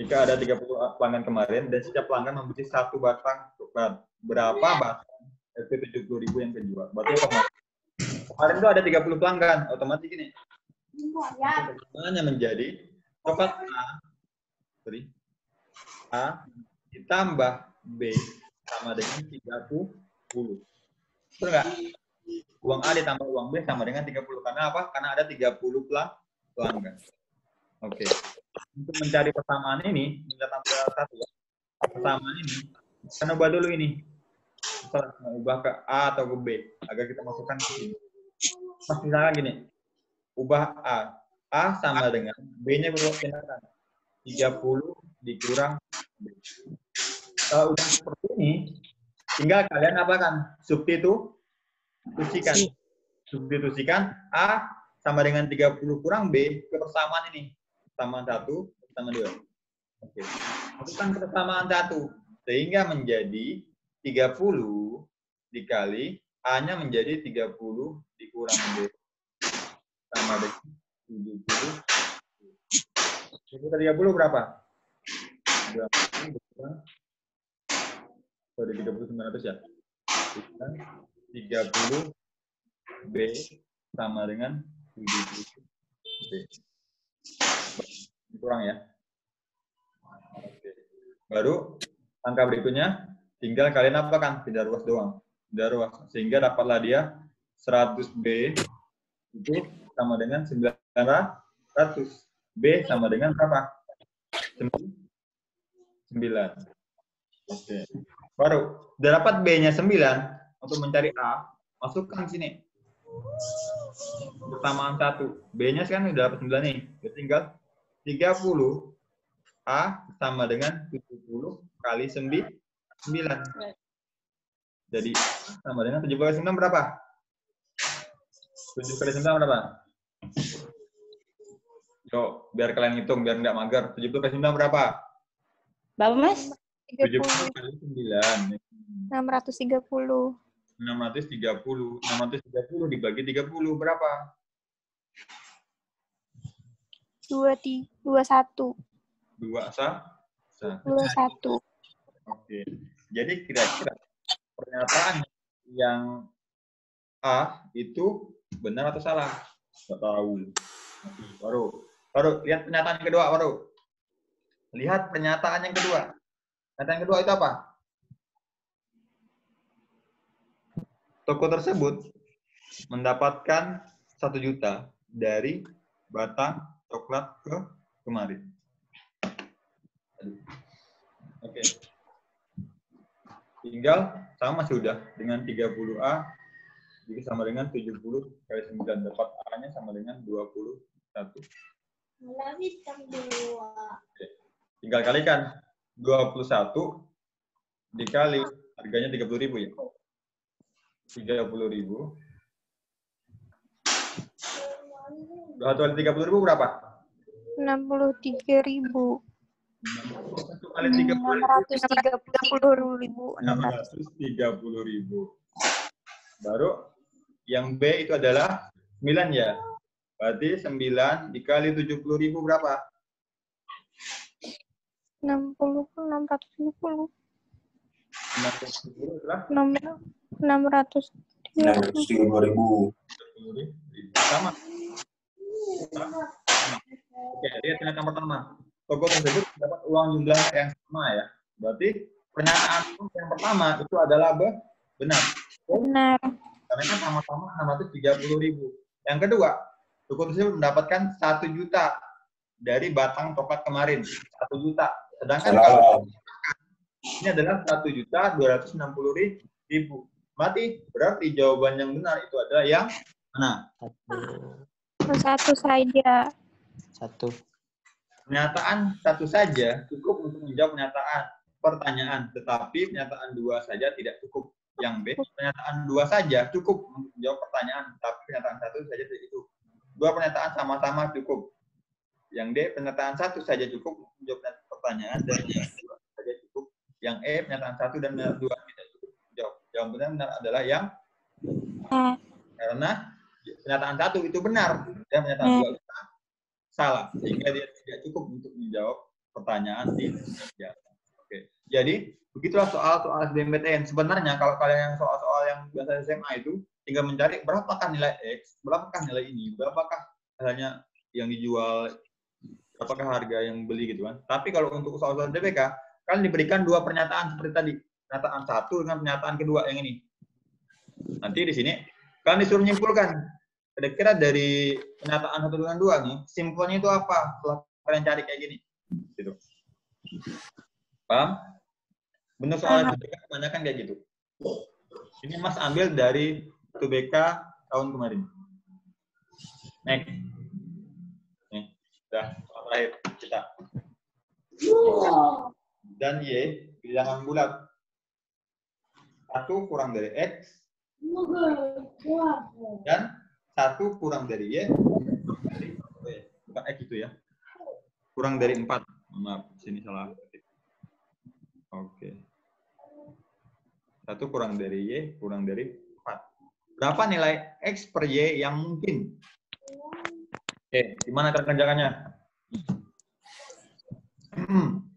jika ada 30 pelanggan kemarin dan setiap pelanggan membeli satu batang coklat, berapa batang SP 70 ribu yang kejual? Berarti kemarin itu ada 30 pelanggan, otomatis gini. Hanya menjadi coklat A, sorry, A ditambah B sama dengan 30. Betul nggak? Uang A ditambah uang B sama dengan 30. Karena apa? Karena ada 30 pelang- pelanggan. Oke. Untuk mencari persamaan ini, kita tambah satu ya. Persamaan ini, kita ubah dulu ini. Misalnya mau ubah ke A atau ke B, agar kita masukkan ke sini. Mas misalkan gini, ubah A. A sama dengan B-nya berapa pindahkan? 30 dikurang B. Kalau udah seperti ini, tinggal kalian apa kan? Substitusikan. Substitusikan A sama dengan 30 kurang B ke persamaan ini. Persamaan 1 sama 2. Oke. Masukkan ke persamaan 1. Sehingga menjadi 30 dikali A-nya menjadi 30 dikurang B. Sama dengan 70. Jadi 30 berapa? 20 dikurang sorry 3900 ya. Dikurang 30 B sama dengan 70 B. Kurang ya. Baru angka berikutnya tinggal kalian apa kan? Pindah ruas doang. Pindah ruas. Sehingga dapatlah dia 100 B itu sama dengan 900. B sama dengan berapa? 9. Oke. Baru dapat B-nya 9 untuk mencari A, masukkan sini. Persamaan 1. B-nya sekarang udah dapat 9 nih. Jadi tinggal 30 A sama dengan 70 kali 9. 9. Jadi sama dengan 7 kali 9 berapa? 7 kali 9 berapa? Yuk, biar kalian hitung, biar nggak mager. 70 kali 9 berapa? Berapa, Mas? 70 30. kali 9. 630. 630. 630 dibagi 30 berapa? 2, 21. 2 sa? Sa. 21. Oke. Jadi kira-kira pernyataan yang A itu benar atau salah? Nggak tahu. Baru. Baru lihat pernyataan yang kedua baru. Lihat pernyataan yang kedua. Pernyataan yang kedua itu apa? Toko tersebut mendapatkan satu juta dari batang coklat ke kemarin. Oke. Tinggal sama sudah dengan 30A jadi sama dengan 70 kali 9 dapat A-nya sama dengan 21. Oke. Tinggal kalikan 21 dikali harganya 30.000 ya. 30.000. Dua kali 30.000 berapa? 63 ribu. Satu kali 30.000 630 ribu. 630.000. Baru yang B itu adalah 9 ya. Berarti 9 dikali 70.000 berapa? 60 670. 60.000 adalah 600 ribu. 10.000. Sama. Sama. Oke, lihat pernyataan pertama. Toko tersebut dapat uang jumlah yang sama ya. Berarti pernyataan yang pertama itu adalah be- benar. benar. Karena kan sama-sama 630 ribu. Yang kedua, toko tersebut mendapatkan 1 juta dari batang coklat kemarin. 1 juta. Sedangkan kalau Salah. ini adalah 1 juta 260 ribu. Berarti, berarti jawaban yang benar itu adalah yang mana? Satu saja. Satu. Pernyataan satu saja cukup untuk menjawab pernyataan pertanyaan, tetapi pernyataan dua saja tidak cukup. Yang B, pernyataan dua saja cukup untuk menjawab pertanyaan, tapi pernyataan satu saja tidak cukup. Dua pernyataan sama-sama cukup. Yang D, pernyataan satu saja cukup untuk menjawab pertanyaan, dan yang dua saja cukup. Yang E, pernyataan satu dan pernyataan dua tidak Jawaban benar, adalah yang A. karena pernyataan satu itu benar dan pernyataan Hmm. dua itu salah sehingga dia tidak cukup untuk menjawab pertanyaan di ya. Oke. Jadi begitulah soal-soal SBMPTN. Sebenarnya kalau kalian yang soal-soal yang biasa SMA itu tinggal mencari berapakah nilai X, berapakah nilai ini, berapakah misalnya yang dijual, berapakah harga yang beli gitu kan. Tapi kalau untuk soal-soal DPK, kalian diberikan dua pernyataan seperti tadi. Pernyataan satu dengan pernyataan kedua yang ini. Nanti di sini kalian disuruh menyimpulkan kira-kira dari pernyataan satu dengan dua nih, simpelnya itu apa? Setelah kalian cari kayak gini. Gitu. Paham? Benar soal DPK kebanyakan kayak gitu. Ini Mas ambil dari UTBK tahun kemarin. Next. Nih, udah soal terakhir kita. Dan Y bilangan bulat. Satu kurang dari X dan satu kurang dari Y bukan X itu ya. Kurang dari 4. Maaf, sini salah. Oke. Satu kurang dari Y, kurang dari 4. Berapa nilai X per Y yang mungkin? Oke, gimana cara kerjakannya? Hmm.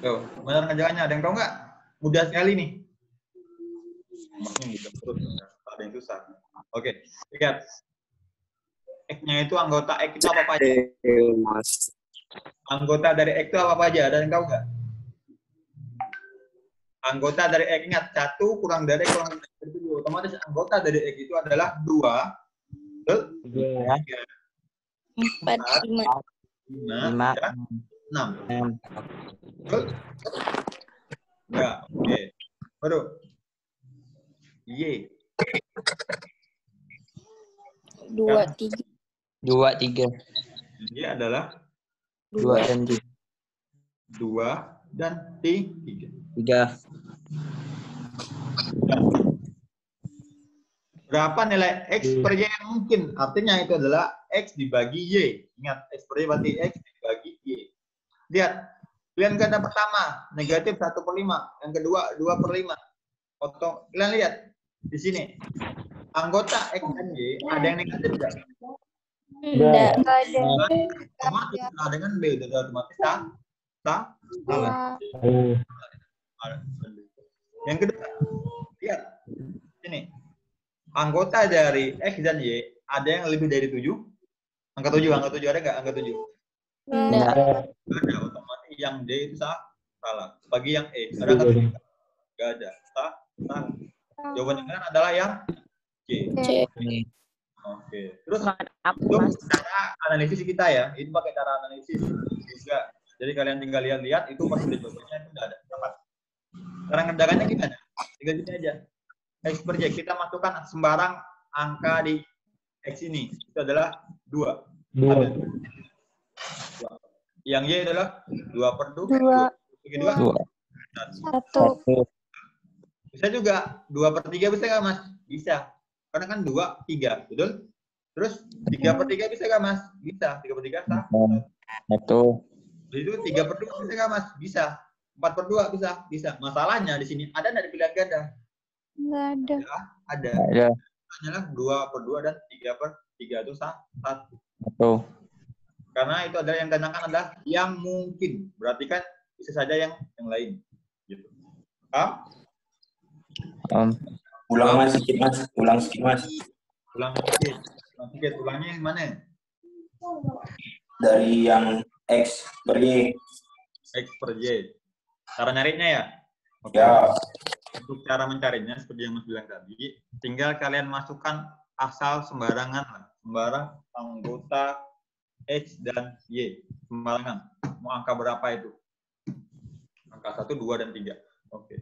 Tuh, gimana cara kerjakannya? Ada yang tahu nggak? Mudah sekali nih. Maksudnya ada yang susah. Oke, lihat. X-nya itu anggota X itu apa aja? Mas. Anggota dari X itu apa aja? Ada yang tahu nggak? Anggota dari X ingat satu kurang dari kurang dari tujuh. Otomatis anggota dari X itu adalah dua, betul? Tiga. Empat, lima. lima. Enam. Enggak, oke. Baru. Y. Dua, tiga. Dua, tiga. Y adalah Dua dan tiga. dua dan ti- tiga. Tiga. Berapa nilai X per Y yang mungkin? Artinya itu adalah X dibagi Y. Ingat, X per Y berarti X dibagi Y. Lihat, pilihan ganda pertama, negatif 1 per 5. Yang kedua, 2 per 5. Oto, kalian lihat, di sini. Anggota X dan Y, ada yang negatif nggak? Enggak. Enggak ada. Otomatis, nah dengan B, udah otomatis tak? Tak? Salah. Oh. Yang kedua, lihat ini anggota dari X dan Y ada yang lebih dari 7? Angka 7, angka 7 ada nggak? Angka 7. Enggak. Ada, otomatis yang D itu sah, salah. Bagi yang E, ada angka 7? Nggak ada. Sah, salah. Jawaban yang benar adalah yang C. C. Oke. Terus itu cara analisis kita ya. Itu pakai cara analisis juga. Jadi kalian tinggal lihat-lihat itu pasti ada jawabannya itu udah ada. Dapat. Cara ngerjakannya gimana? Tinggal gini aja. X per Y kita masukkan sembarang angka di X ini. Itu adalah 2. Dua. Yang Y adalah 2 per 2. Dua. Bagi 2. Dua. Satu. Bisa juga 2 per 3 bisa nggak mas? Bisa. Karena kan 2, 3. Betul? Terus 3 per 3 bisa nggak mas? Bisa. 3 per 3 sah. Satu. Jadi itu 3 per 2 bisa nggak mas? Bisa. 4 per 2 bisa? Bisa. Masalahnya di sini ada dari pilihan ganda? Enggak ada. Ada. Ada. Hanyalah 2 per 2 dan 3 per 3 itu sah. Satu. Satu. Karena itu adalah yang tanyakan adalah yang mungkin. Berarti kan bisa saja yang yang lain. Gitu. Paham? Um, Ulang mas sedikit mas, ulang sedikit mas. Ulang sedikit. Ulang sedikit. Ulangnya yang mana? Dari yang X per Y. X per Y. Cara nyarinya ya? Oke. Ya, Untuk cara mencarinya, seperti yang Mas bilang tadi, tinggal kalian masukkan asal sembarangan lah. Sembarang anggota X dan Y. Sembarangan. Mau angka berapa itu? Angka 1, 2, dan 3. Oke.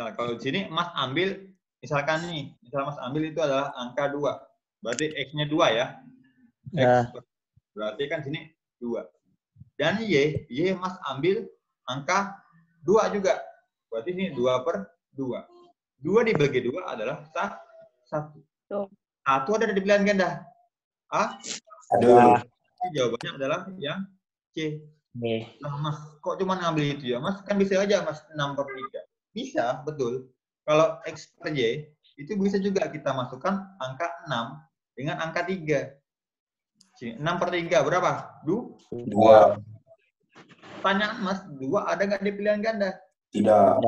Nah, kalau di sini Mas ambil, misalkan nih, misal Mas ambil itu adalah angka 2. Berarti X-nya 2 ya. X. Ya. Berarti kan sini 2. Dan Y, Y Mas ambil angka 2 juga. Berarti ini 2 per 2. 2 dibagi 2 adalah sah, 1. Tuh. Satu ada di pilihan ganda. A, aduh. Jadi jawabannya adalah yang C. B. Nah, Mas, kok cuma ngambil itu ya? Mas, kan bisa aja Mas 6 per 3. Bisa, betul. Kalau X per Y, itu bisa juga kita masukkan angka 6 dengan angka 3. Sini, 6 per 3 berapa? Du? Dua. Tanya Mas, 2 ada nggak di pilihan ganda? Tidak.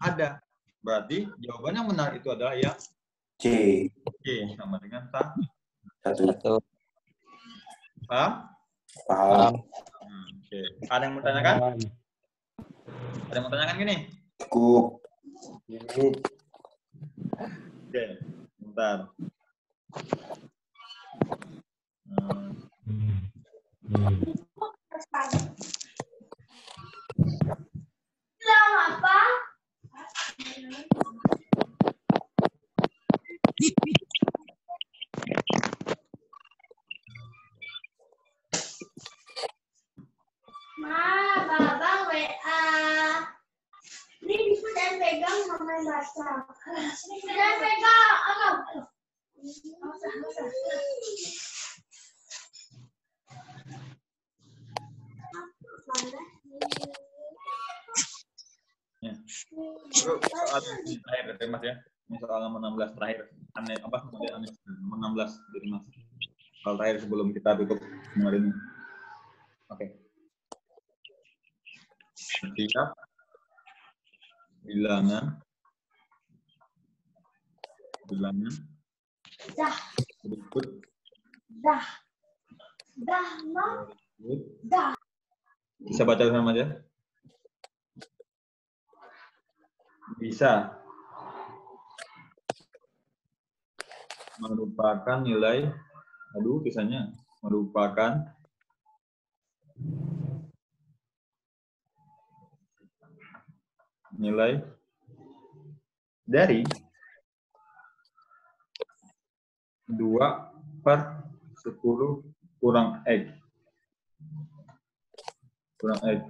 Ada. Berarti jawaban yang benar itu adalah yang C. C sama dengan sa. Satu. Satu. Paham? Paham. Hmm, Oke. Ada yang mau tanyakan? Ada yang mau tanyakan gini? Cukup. Oke, bentar. Hmm, Ma, babang WA. Ini bisa dan pegang mama baca. Dan pegang, usah. Ya. Terakhir dari Mas ya. Ini soal nomor 16 terakhir. Aneh apa kemudian aneh nomor 16 dari Mas. Soal terakhir sebelum kita tutup ini. Oke. Setiap bilangan. Bilangan. Dah, berikut. Dah. Dah, ma, berikut. dah. bisa baca sama aja? Bisa. Merupakan nilai. Aduh tulisannya merupakan nilai dari 2 per 10 kurang X. Kurang X.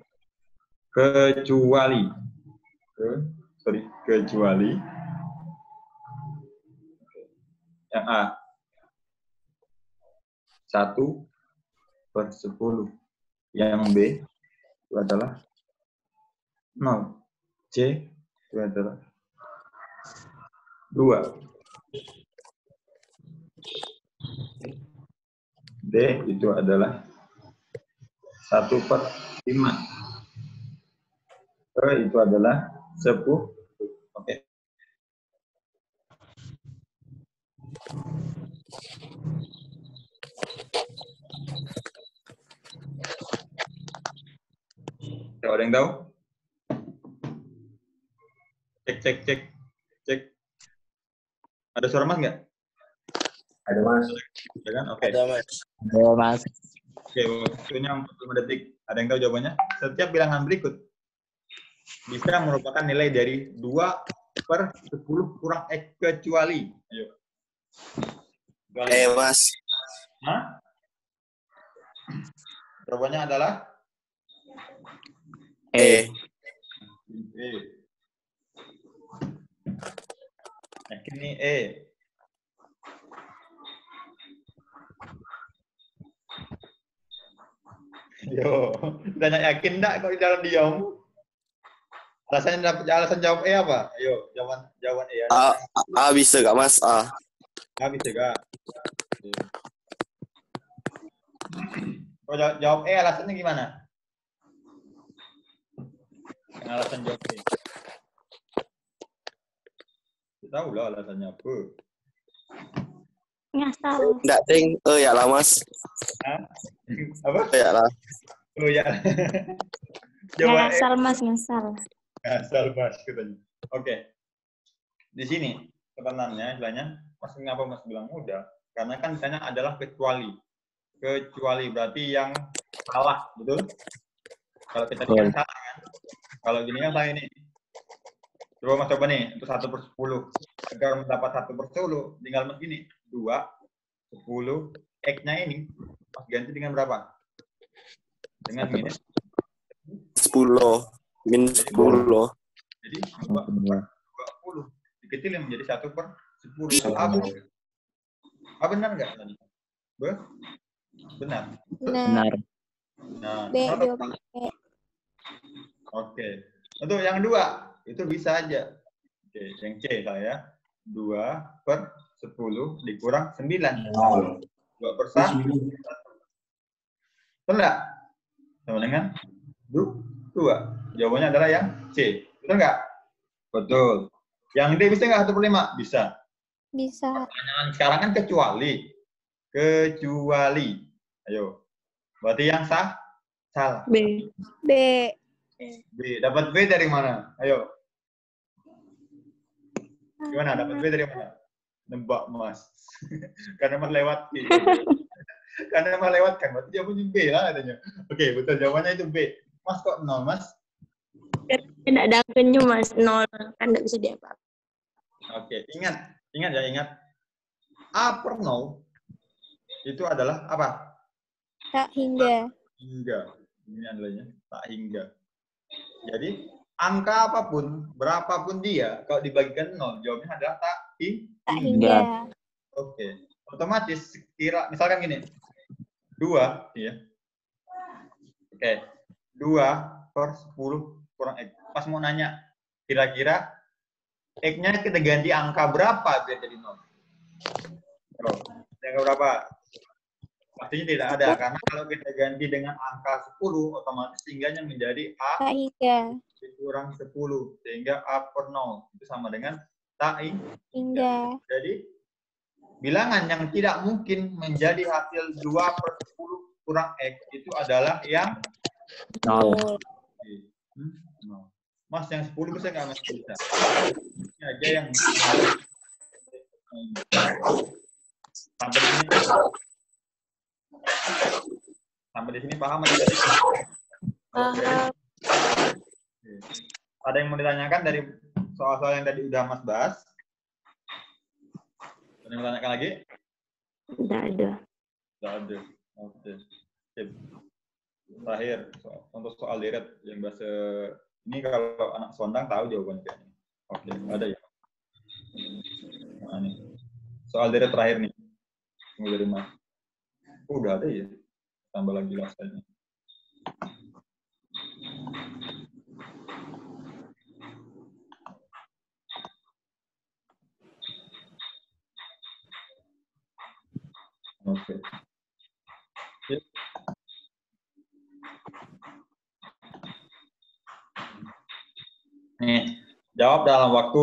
Kecuali ke sorry kecuali yang A. 1 per 10 yang B itu adalah 0 C adalah 2 D itu adalah 1 per 5 E itu adalah 10 oke. Ada ada yang tahu? Cek, cek, cek, cek. Ada suara mas nggak? Ada mas. Ada kan? Oke. Ada mas. Oke, waktunya 45 detik. Ada yang tahu jawabannya? Setiap bilangan berikut bisa merupakan nilai dari 2 per 10 kurang X kecuali. Ayo. Kecuali. Eh, Mas. Hah? Jawabannya adalah Eh, E. Nih E. Yo, tanya yakin enggak kok jalan diam? Alasannya dapat alasan jawab E apa? Ayo, jawaban jawaban E ya. A, A bisa gak, Mas? A. A bisa gak? Kalau jawab, jawab E alasannya gimana? Yang alasan jawab E. Tahu lah alasannya apa. Ngasal. Nggak, Ting. Eh, ya lah, Mas. Hah? Apa? Eh, ya lah. Oh ya. <laughs> Jawaban E. Ngasal mas ngasal. Asal mas katanya. Oke. Di sini sebenarnya istilahnya mas ngapa mas bilang mudah? Karena kan misalnya adalah kecuali. Kecuali berarti yang salah, betul? Kalau kita ini kan salah kan? Kalau gini kan salah ini. Coba mas coba nih, itu satu per sepuluh. Agar mendapat satu per sepuluh, tinggal mas gini. Dua, sepuluh, X-nya ini, mas ganti dengan berapa? Dengan minus 10. Min 10. Jadi dua dua puluh dikecilin menjadi satu per sepuluh. A benar. Benar nggak? Benar. Benar. Benar. Nah, B. oke. Untuk yang dua itu bisa aja. Oke, yang C saya dua per sepuluh dikurang sembilan. Nol. Dua per satu. Betul nggak? Sama dengan du- dua. Jawabannya adalah yang C. Betul nggak? Betul. Yang D bisa nggak satu per lima? Bisa. Bisa. Pertanyaan sekarang kan kecuali. Kecuali. Ayo. Berarti yang sah? Salah. B. B. B. Dapat B dari mana? Ayo. Gimana? Dapat B dari mana? Nembak mas. <laughs> Karena melewati. <laughs> Karena melewatkan. Berarti jawabannya B lah katanya. Oke, betul. Jawabannya itu B. Mas kok nol, mas? Tidak ada mas, nol. Kan tidak bisa diapa. Oke, ingat. Ingat ya, ingat. A per nol itu adalah apa? Tak hingga. Hingga. Ini andalanya. Tak hingga. Jadi, angka apa pun, berapapun dia, kalau dibagikan nol, jawabannya adalah tak hingga. Tak hingga. Oke, otomatis kira misalkan gini, dua, ya. Oke, dua per sepuluh kurang x. Pas mau nanya, kira-kira x-nya kita ganti angka berapa biar jadi nol? Angka berapa? Pastinya tidak ada, karena kalau kita ganti dengan angka 10, otomatis tinggalnya menjadi a Tak hingga. kurang 10, sehingga a per nol. Itu sama dengan tak Hingga. jadi bilangan yang tidak mungkin menjadi hasil 2 per 10 kurang X itu adalah yang Nol. hmm, nol. Mas yang 10 bisa nggak mas bisa? Ini aja yang sampai sini sampai di sini paham? Oke. Oke. Ada yang mau ditanyakan dari soal-soal yang tadi udah mas bahas? Ada yang mau tanyakan lagi? Tidak ada. Tidak ada. Oke. Sip. Terakhir, untuk soal deret yang bahasa ini kalau anak sondang tahu jawabannya kayaknya. Oke, ada ya. Nah, ini. Soal deret terakhir nih. Tunggu dari Mas. Oh, udah ada ya. Tambah lagi rasanya. Oke. Nih, jawab dalam waktu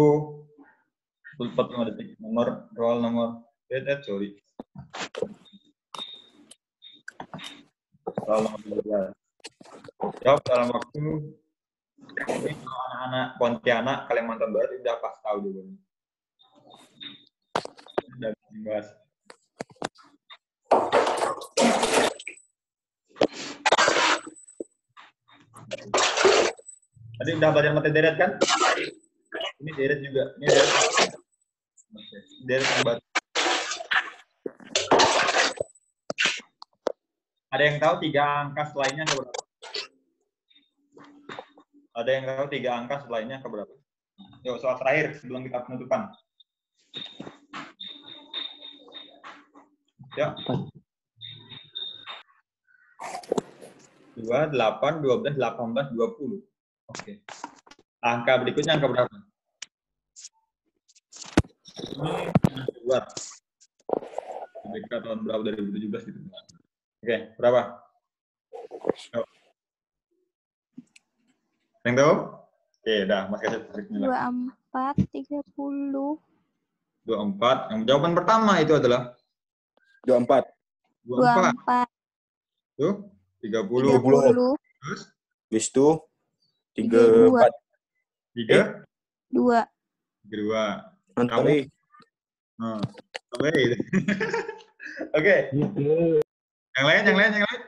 45 detik. Nomor roll nomor eh, sorry. Nomor 12. Jawab dalam waktu ini kalau anak-anak Pontianak, Kalimantan Barat udah pas tahu jawabannya. Udah dibahas. Tadi udah belajar materi deret kan? Ini deret juga. Ini deret. Deret yang baru. Ada yang tahu tiga angka selainnya ke berapa? Ada yang tahu tiga angka selainnya ke berapa? Yuk, soal terakhir sebelum kita penutupan. Ya. 2, 8, 12, 18, 20. Oke. Angka berikutnya angka berapa? Ini. BK tahun berapa dari 2017 gitu. Oke, berapa? Yang tahu? Oke, udah. Mas kasih. Dua empat tiga puluh. 24. Yang jawaban pertama itu adalah 24. Dua 24. empat Tuh, 30. tiga puluh. Terus Habis itu Tiga, 3 dua. 3, Dua. 2. Antari. Nah, sampai itu. Yang lain, yang lain, yang lain.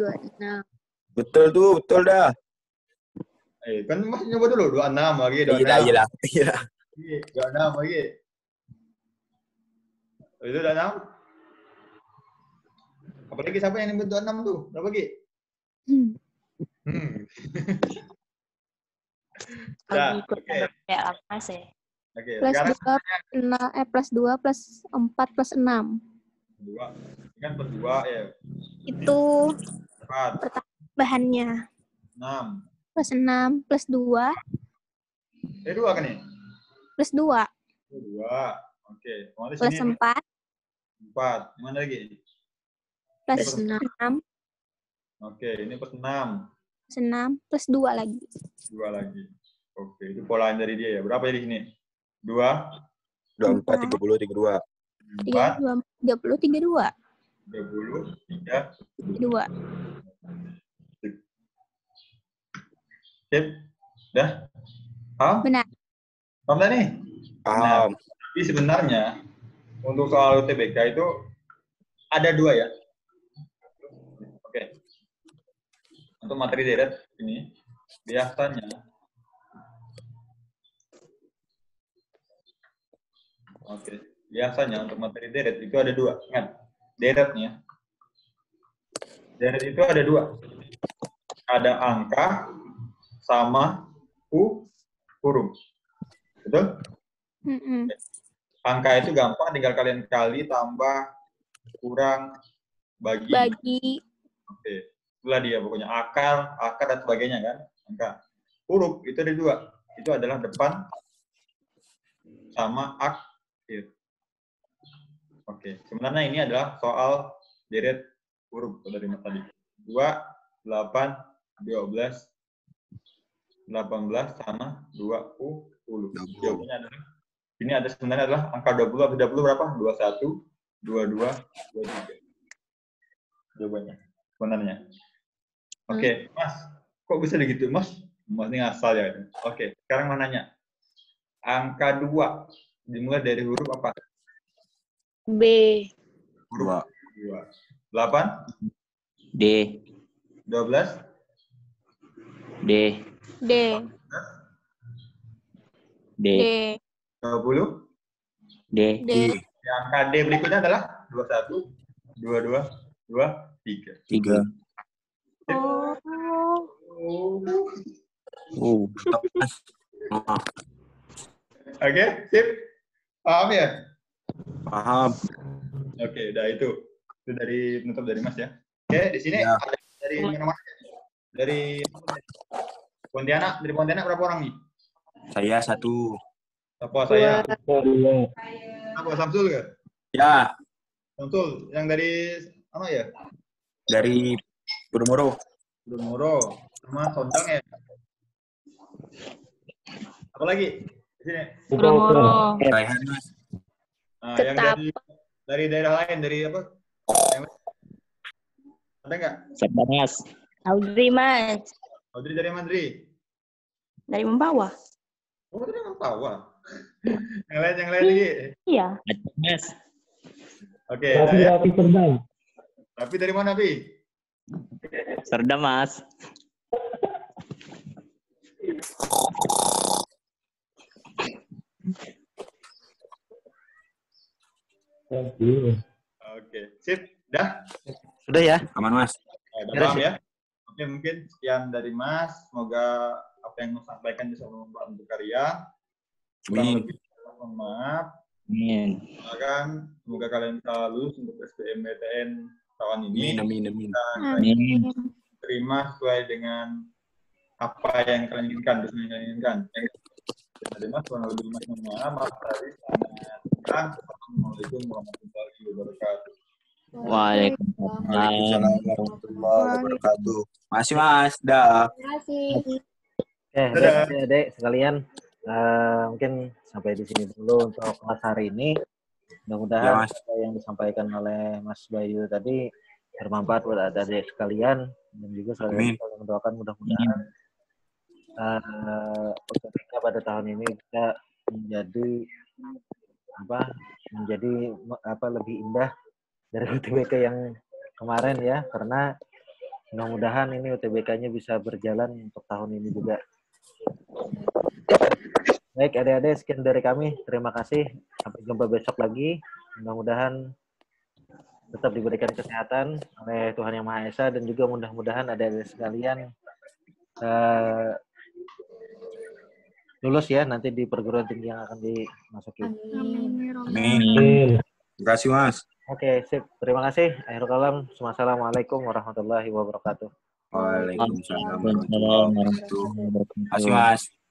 26. Betul tuh, betul dah. Eh, kan masih nyoba dulu 26 lagi, Dua Iya, iya. Iya. 26 lagi. Oh, itu 26. Apalagi siapa yang ikut enam tuh? Berapa lagi? Hmm. hmm. okay. Okay, plus dua eh, plus dua plus empat plus 6. 2 kan per dua ya. Itu 4, bahannya. 6. Plus enam, plus dua, Eh, dua kan nih? plus dua, dua. Oke. Otomatis plus ini empat, 4. Gimana lagi? Plus 6. Oke, ini plus 6. Plus 6. Plus 2 lagi. Dua lagi. Oke, itu pola dari dia ya. Berapa jadi sini? Dua, Dua empat tiga puluh tiga dua. empat, 32, 30, 32. tiga puluh, tiga. 2. Sip. Dah? Paham? Benar. Paham nih? Paham. Tapi sebenarnya untuk soal UTBK itu ada dua ya. Oke. Untuk materi deret ini biasanya Oke, biasanya untuk materi deret itu ada dua. Ingat, deretnya. Deret itu ada dua. Ada angka sama hu huruf. Betul? Mm-mm. angka itu gampang tinggal kalian kali tambah kurang bagi Bagi. oke itulah dia pokoknya akar akar dan sebagainya kan angka huruf itu ada dua itu adalah depan sama akhir oke sebenarnya ini adalah soal deret huruf dari mas tadi dua delapan dua belas delapan belas sama dua puluh jawabannya adalah ini ada sebenarnya adalah angka 20 atau 20 berapa? 21, 22, 23. Jawabannya. Sebenarnya. Oke, Mas. Kok bisa begitu, Mas? Mas ini asal ya. Oke, sekarang mau nanya. Angka 2 dimulai dari huruf apa? B. Huruf 2. 8, D. 12, D. D. D. D. 20. D. D. Yang angka D berikutnya adalah 21, 22, 23. Tiga. Oh. Uh. Oke, sip. Paham ya? Paham. Oke, udah itu. Itu dari penutup dari Mas ya. Oke, di sini Ya. ada dari mana mana? Dari Pontianak, dari Pontianak berapa orang nih? Saya satu. Apa saya? Dua. Apa Samsul ke? Ya, Samsul yang dari apa ya? dari Burmoro. Dumuro sama Sondang ya. Apa lagi? Di sini. Promoro. Raihan Mas. Nah, yang dari dari daerah lain dari apa? Ada nggak? Mas. Audrey, Mas. Audrey dari Mandri. Dari Membawa. Oh, dari Mampawa. <laughs> yang lain, yang lain lagi. Iya. Mas. Oke, Tapi. Rapi Serdang. Tapi dari mana, Pi? Serdam mas. Oke, sip. Dah? Sudah ya? Aman Mas. Ya, udah paham ya? Oke, mungkin sekian dari Mas. Semoga apa yang Mas sampaikan bisa membantu kalian. Kurang lebih, mohon maaf. Amin. Semoga kalian bisa lulus untuk SBMPTN tahun ini. Amin, amin, amin. Terima sesuai dengan apa yang kalian inginkan, dosen yang kalian inginkan. Yang dari Mas, kurang lebih mohon maaf. Mas kurang. Assalamualaikum warahmatullahi wabarakatuh. Waalaikumsalam. Warahmatullahi wabarakatuh. Masih Mas. Dah. Terima kasih. Oke, adik-adik sekalian, eh, mungkin sampai di sini dulu untuk kelas hari ini. Mudah-mudahan Ya, yang disampaikan oleh Mas Bayu tadi bermanfaat buat adik-adik sekalian dan juga kita mendoakan mudah-mudahan eh, UTBK pada tahun ini bisa menjadi apa menjadi me- apa lebih indah dari UTBK yang kemarin ya karena mudah-mudahan ini UTBK-nya bisa berjalan untuk tahun ini juga. Baik, adik-adik, sekian dari kami. Terima kasih. Sampai jumpa besok lagi. Mudah-mudahan tetap diberikan kesehatan oleh Tuhan Yang Maha Esa dan juga mudah-mudahan adik-adik sekalian eh, lulus ya nanti di perguruan tinggi yang akan dimasuki. Amin. Amin. Amin. Terima kasih Mas. Oke, sip. Terima kasih. Akhirul kalam. Wassalamualaikum warahmatullahi wabarakatuh. Waalaikumsalam Waalaikumsalam warahmatullahi wabarakatuh. Terima kasih. Mas.